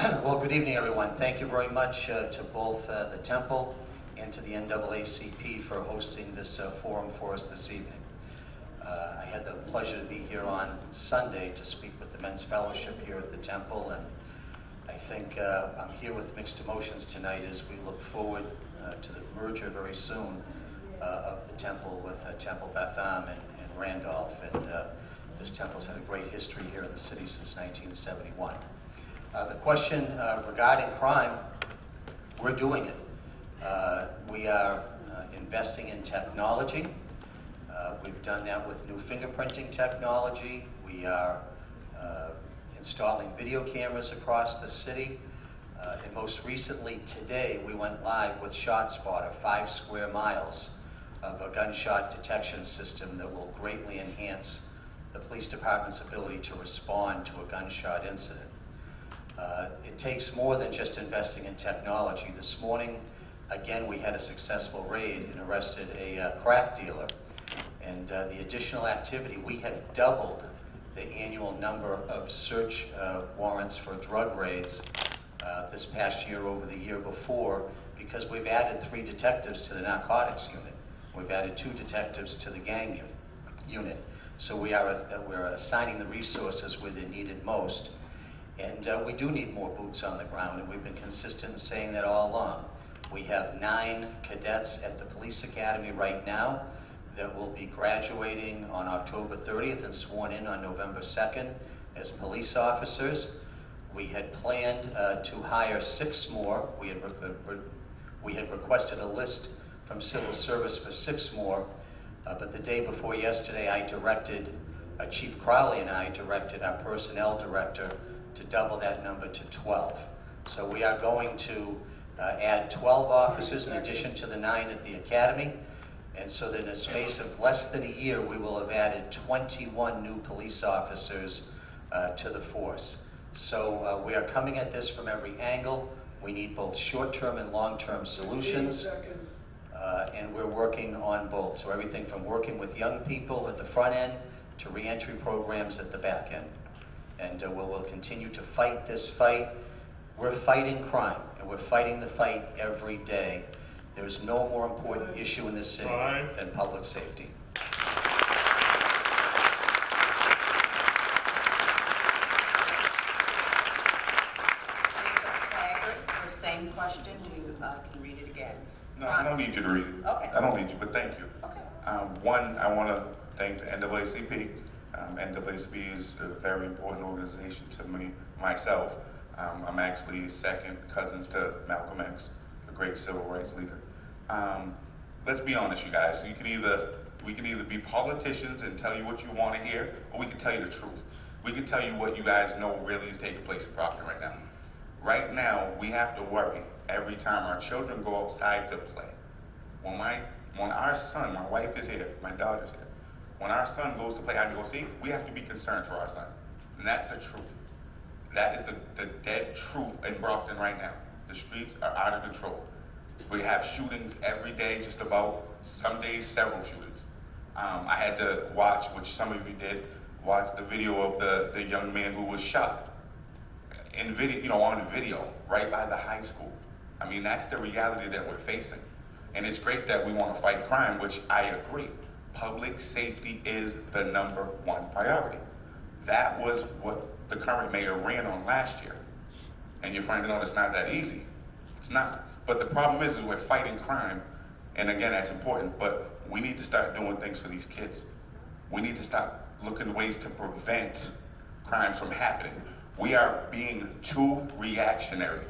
off? Well, good evening, everyone. Thank you very much uh, to both uh, the Temple and to the NAACP for hosting this uh, forum for us this evening. Uh, I had the pleasure to be here on Sunday to speak with the Men's Fellowship here at the Temple, and I think uh, I'm here with mixed emotions tonight as we look forward uh, to the merger very soon uh, of the Temple with uh, Temple Beth Am and, and Randolph. And uh, this temple's had a great history here in the city since 1971. Uh, the question regarding crime, we're doing it. We are investing in technology. Uh, we've done that with new fingerprinting technology. We are uh, installing video cameras across the city. Uh, and most recently today, we went live with ShotSpotter, five square miles of a gunshot detection system that will greatly enhance the police department's ability to respond to a gunshot incident. Uh, it takes more than just investing in technology. This morning, again, we had a successful raid and arrested a uh, crack dealer. And uh, the additional activity, we have doubled the annual number of search uh, warrants for drug raids uh, this past year over the year before because we've added three detectives to the narcotics unit. We've added two detectives to the gang unit. So we are, uh, we're assigning the resources where they're needed most. And uh, we do need more boots on the ground, and we've been consistent in saying that all along. We have nine cadets at the police academy right now that will be graduating on October 30th and sworn in on November 2nd as police officers. We had planned uh, to hire six more. We had, we had requested a list from civil service for six more, uh, but the day before yesterday, I directed, uh, Chief Crowley and I directed our personnel director to double that number to 12. So we are going to uh, add 12 officers in addition to the nine at the academy. And so that in a space of less than a year, we will have added 21 new police officers uh, to the force. So uh, we are coming at this from every angle. We need both short-term and long-term solutions. Uh, and we're working on both. So everything from working with young people at the front end to reentry programs at the back end. And uh, we'll, we'll continue to fight this fight. We're fighting crime, and we're fighting the fight every day. There's no more important issue in this city Crime. than public safety. Taggart, the same question, you uh, can read it again. No, I don't need you to read it. Okay. I don't need you, but thank you. Okay. Um, One, I want to thank the NAACP. Um, NAACP is a very important organization to me, myself. Um, I'm actually second cousins to Malcolm X, a great civil rights leader. Um, Let's be honest, you guys. You can either, we can either be politicians and tell you what you want to hear, or we can tell you the truth. We can tell you what you guys know really is taking place in Brockton right now. Right now, we have to worry every time our children go outside to play. When my, when our son, my wife is here, my daughter's here, when our son goes to play hide and go seek, we have to be concerned for our son. And that's the truth. That is the, the dead truth in Brockton right now. The streets are out of control. We have shootings every day, just about, some days several shootings. Um, I had to watch, which some of you did, watch the video of the, the young man who was shot in video, you know, on video, right by the high school. I mean, that's the reality that we're facing. And it's great that we want to fight crime, which I agree. Public safety is the number one priority. That was what the current mayor ran on last year. And you're finding out it's not that easy. It's not. But the problem is, is we're fighting crime, and again, that's important, but we need to start doing things for these kids. We need to stop looking ways to prevent crimes from happening. We are being too reactionary,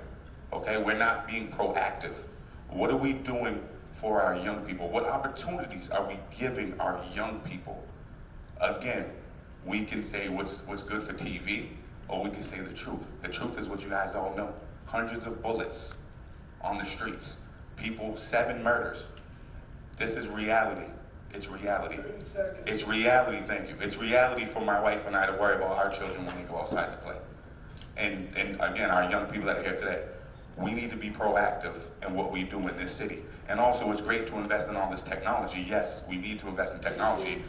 okay? We're not being proactive. What are we doing for our young people? What opportunities are we giving our young people? Again, we can say what's, what's good for TV, or we can say the truth. The truth is what you guys all know. Hundreds of bullets on the streets. People, seven murders. This is reality. It's reality. It's reality, thank you. It's reality for my wife and I to worry about our children when they go outside to play. And, and again, our young people that are here today, we need to be proactive in what we do in this city. And also, it's great to invest in all this technology. Yes, we need to invest in technology.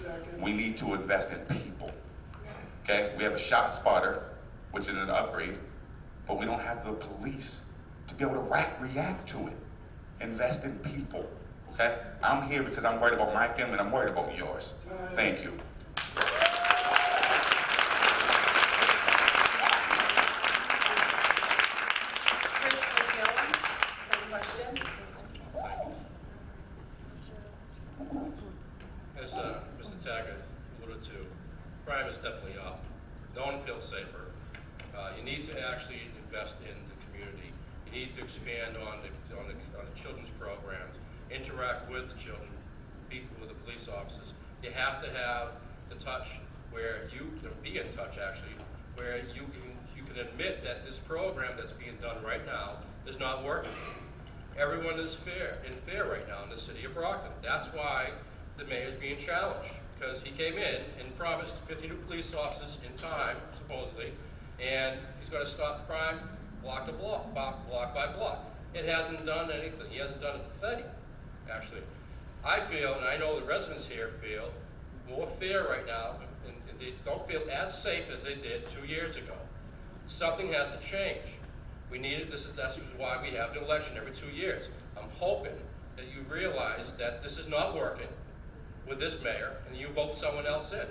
We need to invest in people. Okay? We have a ShotSpotter, which is an upgrade, but we don't have the police to be able to react, react to it. Invest in people. Okay? I'm here because I'm worried about my family and I'm worried about yours. Thank you. Christopher Gillen, same question. As uh, Mr. Taggart alluded to, crime is definitely up. No one feels safer. Uh, You need to actually invest in the community. You need to expand on the, on the, on the children's programs, interact with the children, people with the police officers. You have to have the touch where you, to be in touch actually, where you can, you can admit that this program that's being done right now is not working. Everyone is fair, in fear right now in the city of Brockton. That's why the mayor's being challenged, because he came in and promised 50 new police officers in time, supposedly, and he's going to stop crime block to block, block, block by block. It hasn't done anything. He hasn't done a thing, actually. I feel, and I know the residents here feel, more fear right now, and, and they don't feel as safe as they did two years ago. Something has to change. We need it, this is, that's why we have an election every two years. I'm hoping that you realize that this is not working with this mayor, and you vote someone else in.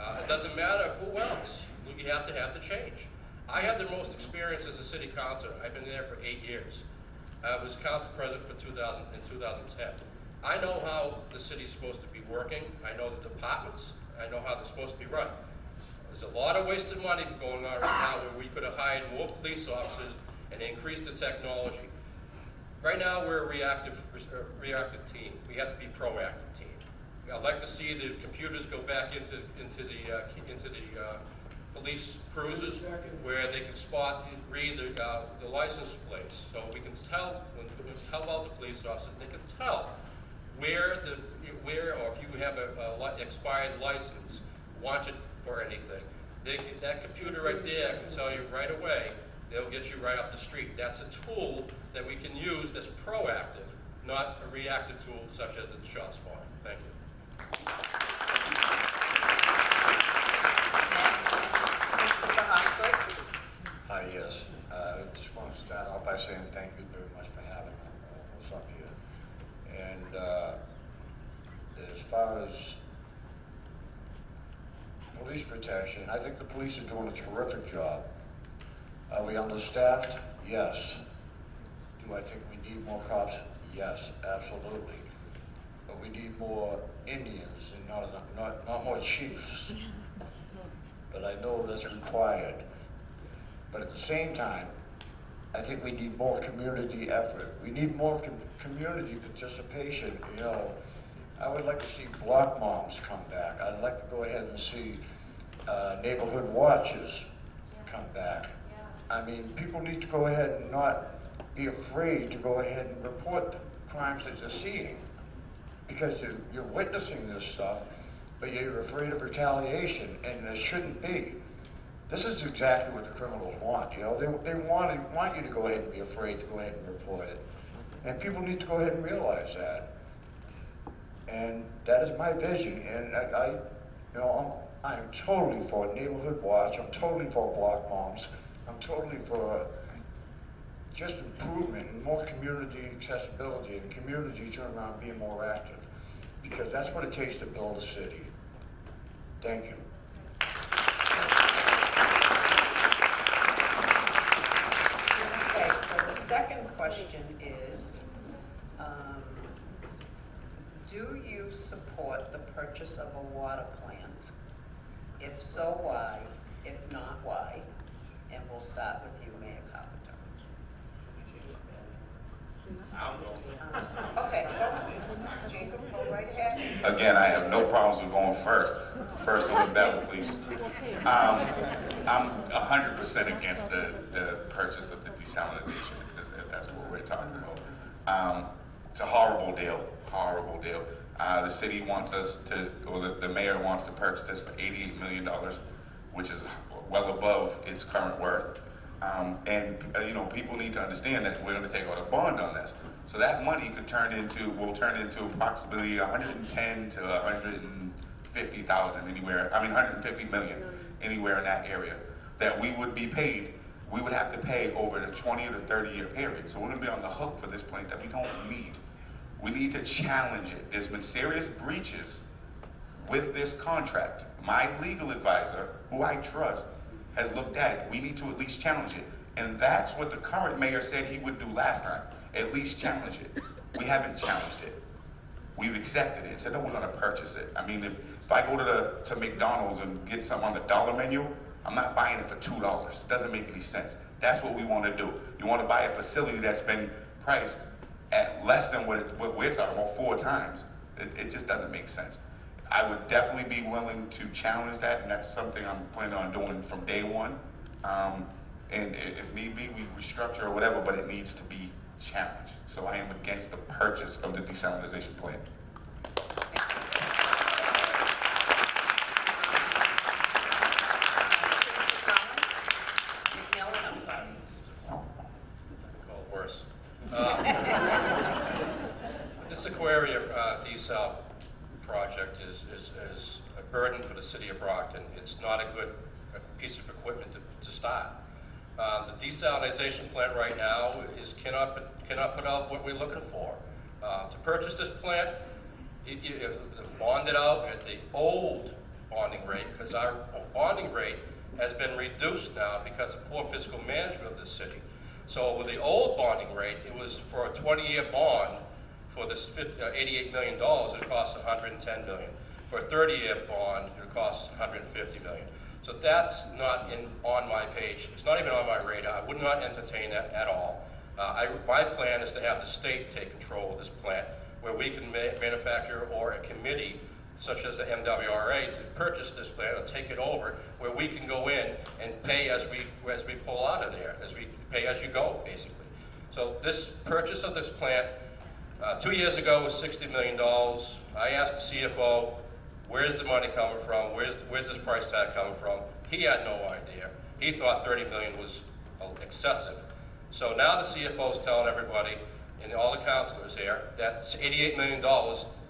Uh, it doesn't matter who else, you have to have the change. I have the most experience as a city councilor. I've been there for eight years. I was council president for 2000, in 2010. I know how the city's supposed to be working. I know the departments. I know how they're supposed to be run. There's a lot of wasted money going on right now where we could have hired more police officers and increased the technology. Right now, we're a reactive, uh, reactive team. We have to be proactive team. I'd like to see the computers go back into, into the, uh, into the, uh, police cruisers where they can spot and read the, uh, the license plates. So we can tell, when, we help out the police officers, they can tell where the, where, or if you have a, a expired license, wanted for anything. They, can- that computer right there can tell you right away, they'll get you right up the street. That's a tool that we can use that's proactive, not a reactive tool such as the shot spot. Thank you. Mr. Hosford? Hi, yes. Uh, I just want to start saying thank you very much for having us up here. And uh, as far as police protection, I think the police are doing a terrific job. Are we understaffed? Yes. Do I think we need more cops? Yes, absolutely. But we need more Indians and not, not, not more chiefs. But I know that's required. But at the same time, I think we need more community effort. We need more com- community participation, you know. I would like to see block moms come back. I'd like to go ahead and see uh, neighborhood watches come back. I mean, people need to go ahead and not be afraid to go ahead and report the crimes that they're seeing. Because you're, you're witnessing this stuff, but you're afraid of retaliation, and there shouldn't be. This is exactly what the criminals want, you know. They, they want, to- want you to go ahead and be afraid to go ahead and report it. And people need to go ahead and realize that. And that is my vision, and I, I you know, I'm, I'm totally for neighborhood watch, I'm totally for block moms, I'm totally for just improvement and more community accessibility and community turnaround being more active. Because that's what it takes to build a city. Thank you. Okay, so the second question is, um, do you support the purchase of a water plant? If so, why? If not, why? And we'll start with you, Mayor Carpenter. Okay, Jacob, go right ahead. Again, I have no problems with going first. First on the ballot, please. Um, I'm a hundred percent against the, the purchase of the desalinization, if if that's what we're talking about. Um, it's a horrible deal, horrible deal. Uh, the city wants us to, or the, the mayor wants to purchase this for eighty-eight million dollars, which is well above its current worth. Um, and, uh, you know, people need to understand that we're gonna take out a bond on this. So that money could turn into, will turn into approximately hundred and ten to hundred and fifty thousand anywhere, I mean, hundred and fifty million, anywhere in that area, that we would be paid, we would have to pay over the twenty or the thirty year period. So we're gonna be on the hook for this plant that we don't need. We need to challenge it. There's been serious breaches with this contract. My legal advisor, who I trust, has looked at it. We need to at least challenge it. And that's what the current mayor said he would do last time, at least challenge it. We haven't challenged it. We've accepted it and said, no, we're gonna purchase it. I mean, if, if I go to the, to McDonald's and get something on the dollar menu, I'm not buying it for two dollars. It doesn't make any sense. That's what we wanna do. You wanna buy a facility that's been priced at less than what, it- what we're talking about, four times. It, it just doesn't make sense. I would definitely be willing to challenge that, and that's something I'm planning on doing from day one. Um, and if need be, we restructure or whatever, but it needs to be challenged. So I am against the purchase of the desalinization plant. McMillan, I'm sorry. Well, worse. Uh, This Aquaria uh, desal project is, is, is a burden for the city of Brockton. It's not a good piece of equipment to, to start. Uh, The desalinization plant right now is, cannot, put- cannot put out what we're looking for. Uh, To purchase this plant, it, it, it bonded out at the old bonding rate, because our bonding rate has been reduced now because of poor fiscal management of the city. So with the old bonding rate, it was for a 20-year bond for this uh, $88 million, it costs $110 million. For a 30-year bond, it costs 150 million. So that's not in, on my page. It's not even on my radar. I would not entertain that at all. Uh, I, my plan is to have the state take control of this plant, where we can ma- manufacture, or a committee such as the MWRA, to purchase this plant or take it over, where we can go in and pay as we, as we pull out of there, as we pay as you go, basically. So this purchase of this plant, uh, two years ago was $60 million. I asked the CFO, where's the money coming from? Where's, where's this price tag coming from? He had no idea. He thought 30 million was uh, excessive. So now the CFO is telling everybody, and all the counselors here, that $88 million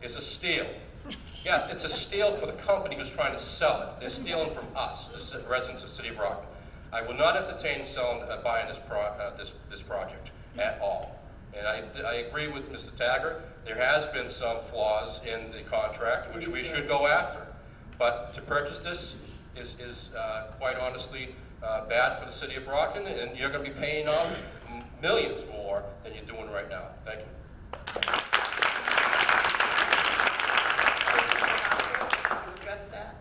is a steal. Yes, it's a steal for the company who's trying to sell it. They're stealing from us, the residents of City of Brockton. I will not entertain selling, uh, buying this pro, uh, this, this project at all. And I, I agree with Mr. Taggart, there has been some flaws in the contract, which we should go after. But to purchase this is, is uh, quite honestly uh, bad for the city of Brockton, and you're going to be paying out m- millions more than you're doing right now. Thank you. Address that?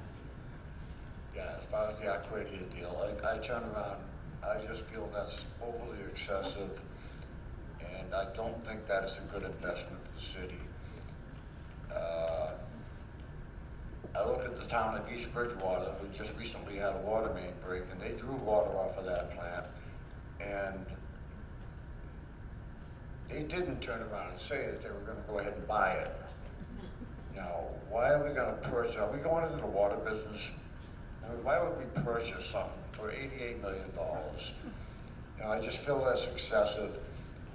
Yeah, as far as the Arcadia deal, I, I turn around, I just feel that's overly excessive, and I don't think that is a good investment for the city. Uh, I look at the town of East Bridgewater, who just recently had a water main break, and they drew water off of that plant, and they didn't turn around and say that they were gonna go ahead and buy it. Now, why are we gonna purchase, are we going into the water business? I mean, why would we purchase something for eighty-eight million dollars? You know, I just feel that's excessive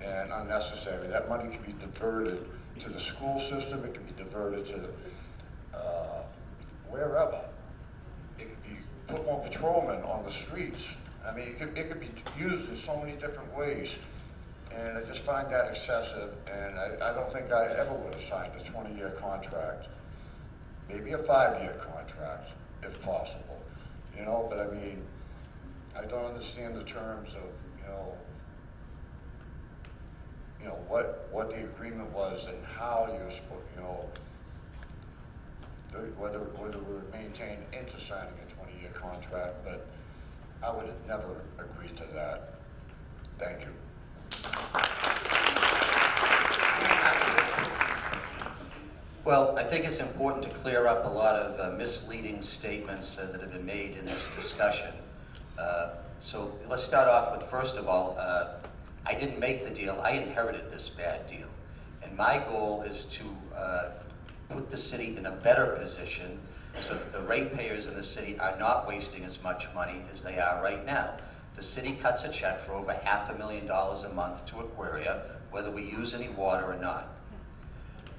and unnecessary. That money can be diverted to the school system, it can be diverted to, uh, wherever. It could be, put more patrolmen on the streets. I mean, it could, it could be used in so many different ways. And I just find that excessive, and I, I don't think I ever would have signed a twenty-year contract. Maybe a five-year contract, if possible, you know, but I mean, I don't understand the terms of, you know, you know, what, what the agreement was and how you're supposed, you know, whether, whether we would maintain into signing a twenty-year contract, but I would have never agreed to that. Thank you. Well, I think it's important to clear up a lot of uh, misleading statements uh, that have been made in this discussion. Uh, So let's start off with, first of all, uh, I didn't make the deal, I inherited this bad deal. And my goal is to uh, put the city in a better position so that the ratepayers in the city are not wasting as much money as they are right now. The city cuts a check for over half a million dollars a month to Aquaria, whether we use any water or not.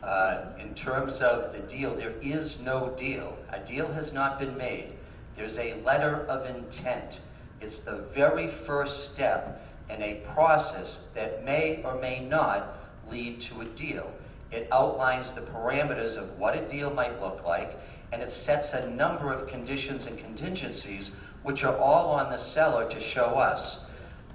Uh, In terms of the deal, there is no deal. A deal has not been made. There's a letter of intent. It's the very first step in a process that may or may not lead to a deal. It outlines the parameters of what a deal might look like, and it sets a number of conditions and contingencies which are all on the seller to show us.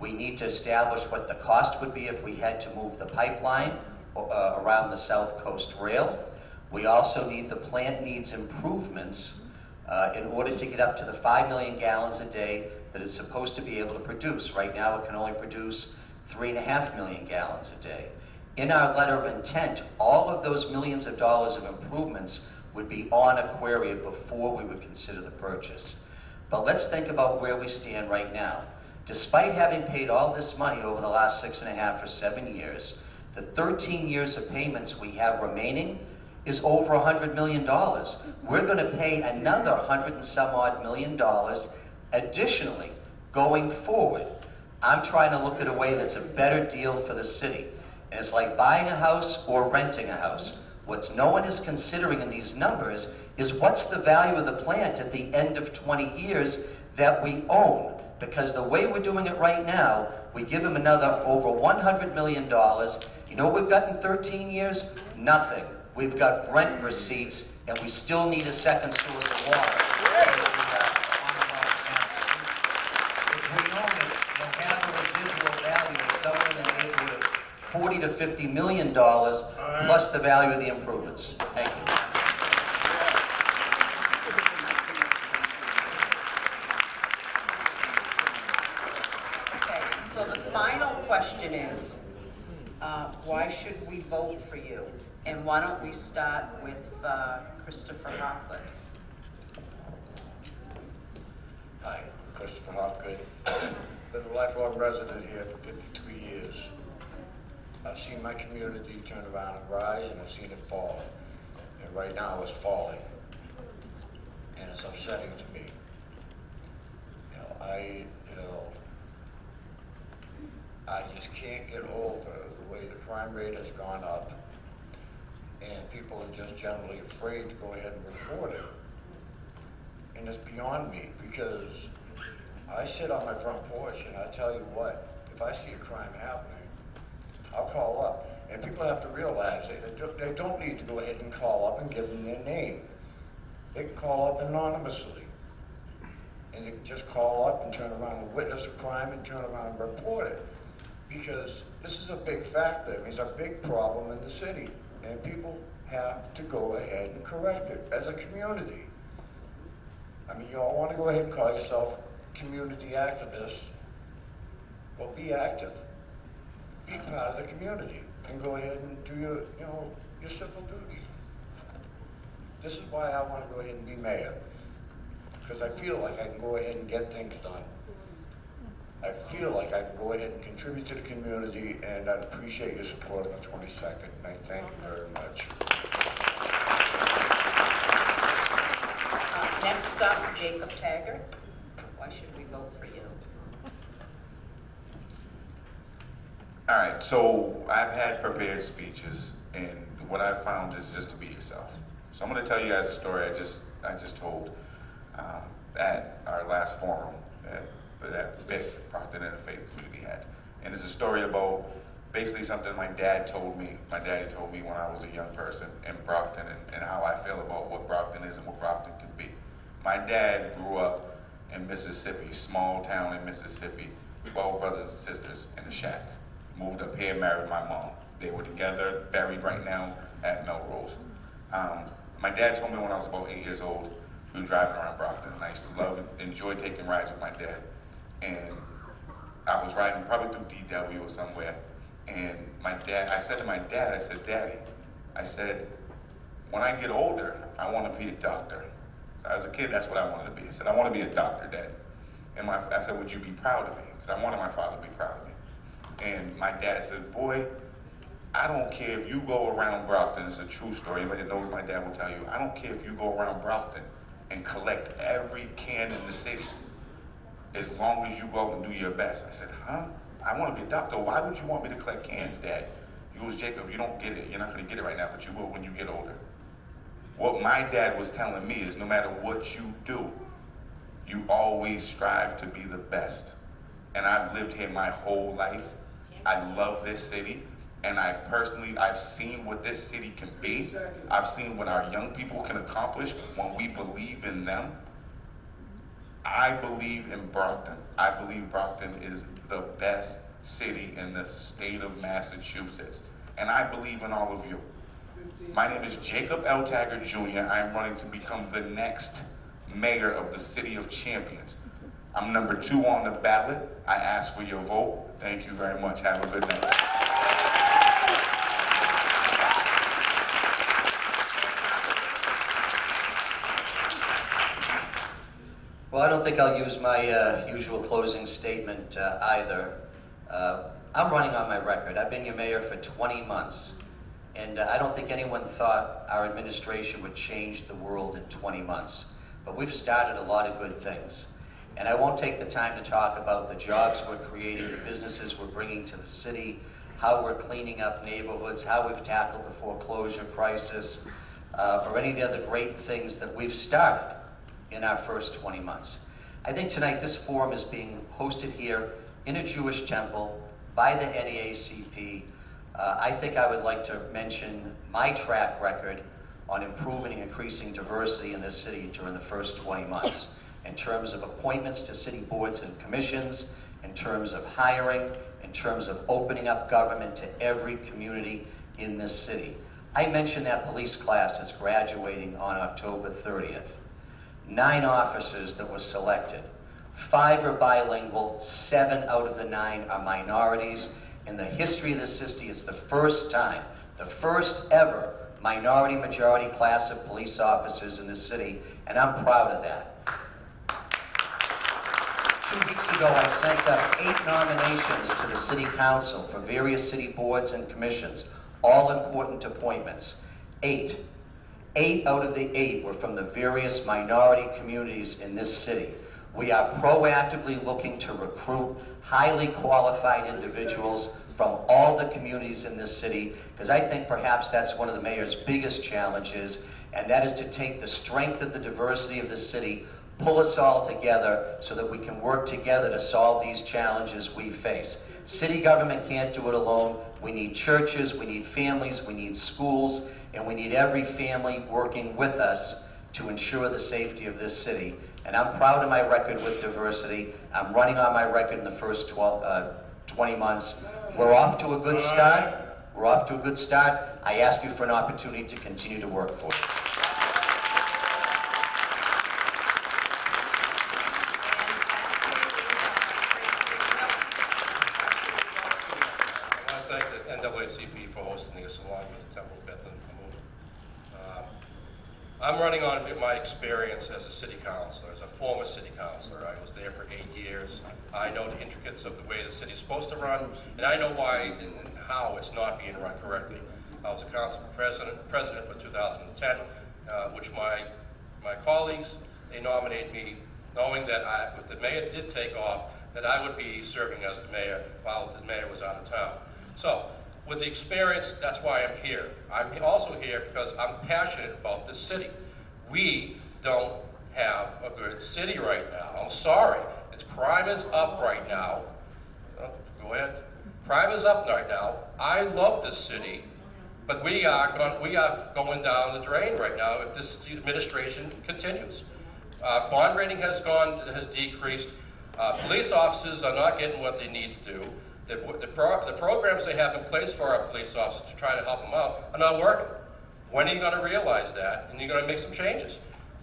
We need to establish what the cost would be if we had to move the pipeline uh, around the South Coast Rail. We also need, the plant needs improvements uh, in order to get up to the 5 million gallons a day that it's supposed to be able to produce. Right now, it can only produce 3.5 million gallons a day. In our letter of intent, all of those millions of dollars of improvements would be on Aquaria before we would consider the purchase. But let's think about where we stand right now. Despite having paid all this money over the last six and a half or seven years, the 13 years of payments we have remaining is over $100 million. We're going to pay another 100 and some odd million dollars additionally going forward. I'm trying to look at a way that's a better deal for the city. And it's like buying a house or renting a house. What no one is considering in these numbers is what's the value of the plant at the end of 20 years that we own. Because the way we're doing it right now, we give them another over $100 million. You know what we've got in 13 years? Nothing. We've got rent receipts, and we still need a second source of water. 40 to 50 million dollars right. plus the value of the improvements. Thank you. Okay, so the final question is, uh, why should we vote for you? And why don't we start with uh, Christopher Hockland? Hi, Christopher Hockland. Been a lifelong resident here for fifty-three years. I've seen my community turn around and rise, and I've seen it fall. And right now, it's falling. And it's upsetting to me. You know, I, you know, I just can't get over the way the crime rate has gone up. And people are just generally afraid to go ahead and report it and it's beyond me because I sit on my front porch and I tell you what, if I see a crime happening, I'll call up. And people have to realize that they don't- need to go ahead and call up and give them their name. They can call up anonymously. And they can just call up and turn around and witness a crime and turn around and report it. Because this is a big factor. It's a big problem in the city. And people have to go ahead and correct it as a community. I mean, you all want to go ahead and call yourself community activists. Well, be active. Be part of the community and go ahead and do your, you know, your civil duties. This is why I want to go ahead and be mayor. Because I feel like I can go ahead and get things done. I feel like I can go ahead and contribute to the community, and I'd appreciate your support on the 22nd, and I thank you very much. Uh, Next up, Jacob Taggart. Why should we vote for you? All right, so I've had prepared speeches, and what I've found is just to be yourself. So I'm going to tell you guys a story I just I just told um, at our last forum that that BIC, Brockton Interfaith Community had, and it's a story about basically something my dad told me. My daddy told me when I was a young person in Brockton, and, and how I feel about what Brockton is and what Brockton can be. My dad grew up in Mississippi, small town in Mississippi, 12 brothers and sisters in a shack. Moved up here, married my mom. They were together, buried right now at Melrose. Um, my dad told me when I was about eight years old, we were driving around Brockton, and I used to love enjoy taking rides with my dad. And I was riding probably through DW or somewhere, and my dad, I said to my dad, I said, Daddy, I said, when I get older, I want to be a doctor. As a kid, that's what I wanted to be. I said, I want to be a doctor, Dad. And my, I said, would you be proud of me? Because I wanted my father to be proud of me. And my dad said, boy, I don't care if you go around Brockton, it's a true story, anybody that knows my dad will tell you, I don't care if you go around Brockton and collect every can in the city, as long as you go and do your best. I said, huh? I want to be a doctor. Why would you want me to collect cans, Dad? He goes, Jacob, you don't get it. You're not going to get it right now, but you will when you get older. What my dad was telling me is no matter what you do, you always strive to be the best. And I've lived here my whole life. I love this city. And I personally, I've seen what this city can be. I've seen what our young people can accomplish when we believe in them. I believe in Brockton. I believe Brockton is the best city in the state of Massachusetts. And I believe in all of you. My name is Jacob L. Taggart Jr. I am running to become the next mayor of the city of Champions. I'm number two on the ballot. I ask for your vote. Thank you very much. Have a good night. Well, I don't think I'll use my uh, usual closing statement uh, either. Uh, I'm running on my record. I've been your mayor for 20 months, and uh, I don't think anyone thought our administration would change the world in 20 months. But we've started a lot of good things. And I won't take the time to talk about the jobs we're creating, the businesses we're bringing to the city, how we're cleaning up neighborhoods, how we've tackled the foreclosure crisis, uh, or any of the other great things that we've started in our first 20 months. I think tonight this forum is being hosted here in a Jewish temple by the NAACP. Uh, I think I would like to mention my track record on improving and increasing diversity in this city during the first 20 months in terms of appointments to city boards and commissions, in terms of hiring, in terms of opening up government to every community in this city. I mentioned that police class that's graduating on October 30th. Nine officers that were selected. Five are bilingual, seven out of the nine are minorities, in the history of this city, it's the first time, the first ever minority-majority class of police officers in this city, and I'm proud of that. Two weeks ago, I sent up eight nominations to the city council for various city boards and commissions, all important appointments. Eight. Eight out of the eight were from the various minority communities in this city. We are proactively looking to recruit highly qualified individuals from all the communities in this city, because I think perhaps that's one of the mayor's biggest challenges, and that is to take the strength of the diversity of the city, pull us all together so that we can work together to solve these challenges we face. City government can't do it alone. We need churches, we need families, we need schools, and we need every family working with us to ensure the safety of this city. And I'm proud of my record with diversity. I'm running on my record in the first 12, uh, 20 months. We're off to a good start. We're off to a good start. I ask you for an opportunity to continue to work for it. I want to thank the NAACP for hosting this along with the Temple Beth and Moon. Um, I'm running on my experience as a city councilor, as a former city councilor. I was there for eight years. I know the intricacies of the way the city's supposed to run, and I know why and and how it's not being run correctly. I was a council president, president for 2010, uh, which my, my colleagues, they nominated me knowing that I, if the mayor did take off, that I would be serving as the mayor while the mayor was out of town. So, with the experience, that's why I'm here. I'm also here because I'm passionate about this city. We don't have a good city right now. I'm sorry. It's crime is up right now. Oh, Go ahead. Crime is up right now. I love this city, but we are going, we are going down the drain right now if this administration continues. Uh, bond rating has gone, has decreased. Uh, police officers are not getting what they need to do. The, the, pro, the programs they have in place for our police officers to try to help them out are not working. When are you going to realize that? And you're going to make some changes.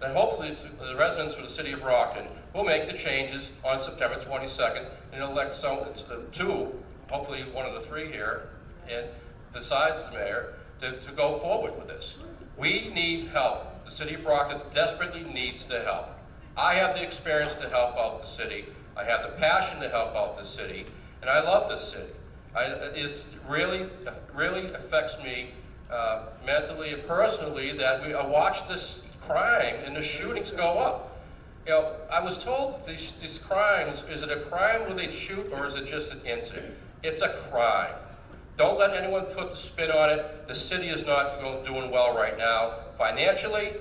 Then hopefully it's- the residents for the city of Brockton will make the changes on September 22nd and elect some, uh, two, hopefully one of the three here, and besides the mayor, to, to go forward with this. We need help. The city of Brockton desperately needs the help. I have the experience to help out the city. I have the passion to help out the city, and I love this city. I, it's really, really affects me uh, mentally and personally that we I watch this crime and the shootings go up. You know, I was told these, these crimes, is it a crime where they shoot or is it just an incident? It's a crime. Don't let anyone put the spin on it. The city is not doing well right now, financially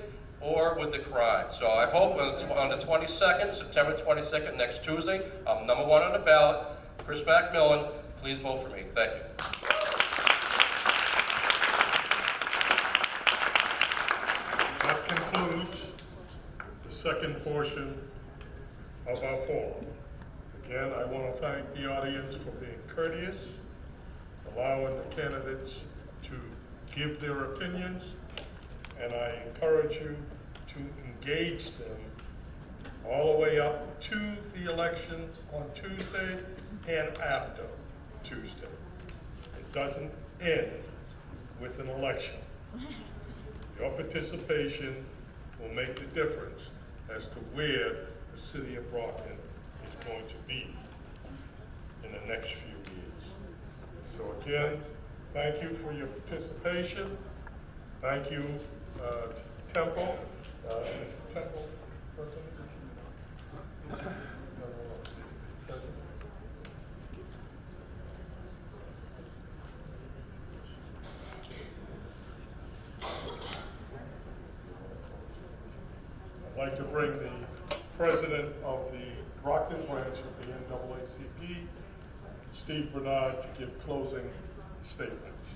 or with the crime. So I hope on the 22nd, September 22nd, next Tuesday, I'm number one on the ballot. Chris Macmillan, please vote for me. Thank you. That concludes the second portion of our forum. Again, I want to thank the audience for being courteous, allowing the candidates to give their opinions, and I encourage you to engage them all the way up to the elections on Tuesday and after Tuesday. It doesn't end with an election. Your participation will make the difference as to where the city of Brockton is going to be in the next few years. So again, thank you for your participation. Thank you, uh, Temple, uh. Temple, President? No, no, no. President? I'd like to bring the president of the Brockton branch of the NAACP, Steve Bernard, to give closing statements.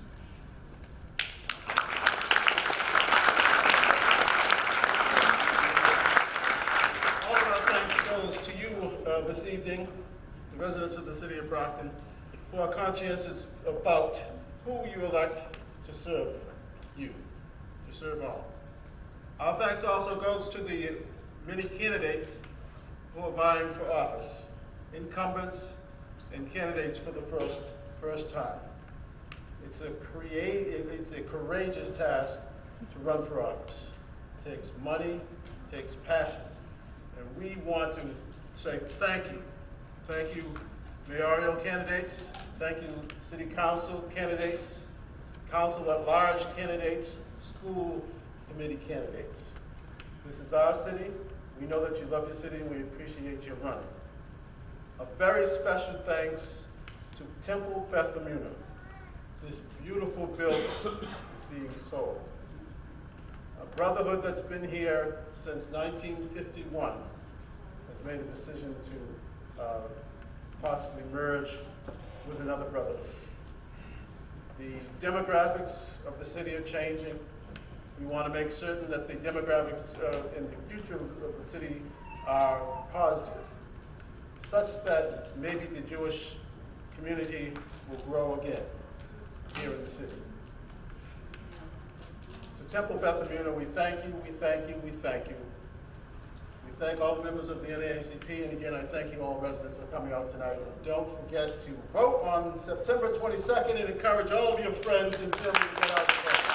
Also, our thanks goes to you uh, this evening, the residents of the city of Brockton, who are conscientious about who you elect to serve you, to serve all. Our thanks also goes to the many candidates who are vying for office, incumbents and candidates for the first first time. It's a create, it's a courageous task to run for office. It takes money, it takes passion, and we want to say thank you. Thank you, mayoral candidates, thank you, city council candidates, council at large candidates, school committee candidates. This is our city. We know that you love your city and we appreciate your running. A very special thanks to Temple Beth Emunah. This beautiful building is being sold. A brotherhood that's been here since 1951 has made a decision to uh, possibly merge with another brotherhood. The demographics of the city are changing. We want to make certain that the demographics uh, in the future of the city are positive, such that maybe the Jewish community will grow again here in the city. To Temple Beth Emunah, we thank you, we thank you, we thank you. We thank all the members of the NAACP, and again, I thank you all residents for coming out tonight. And don't forget to vote on September 22nd and encourage all of your friends and family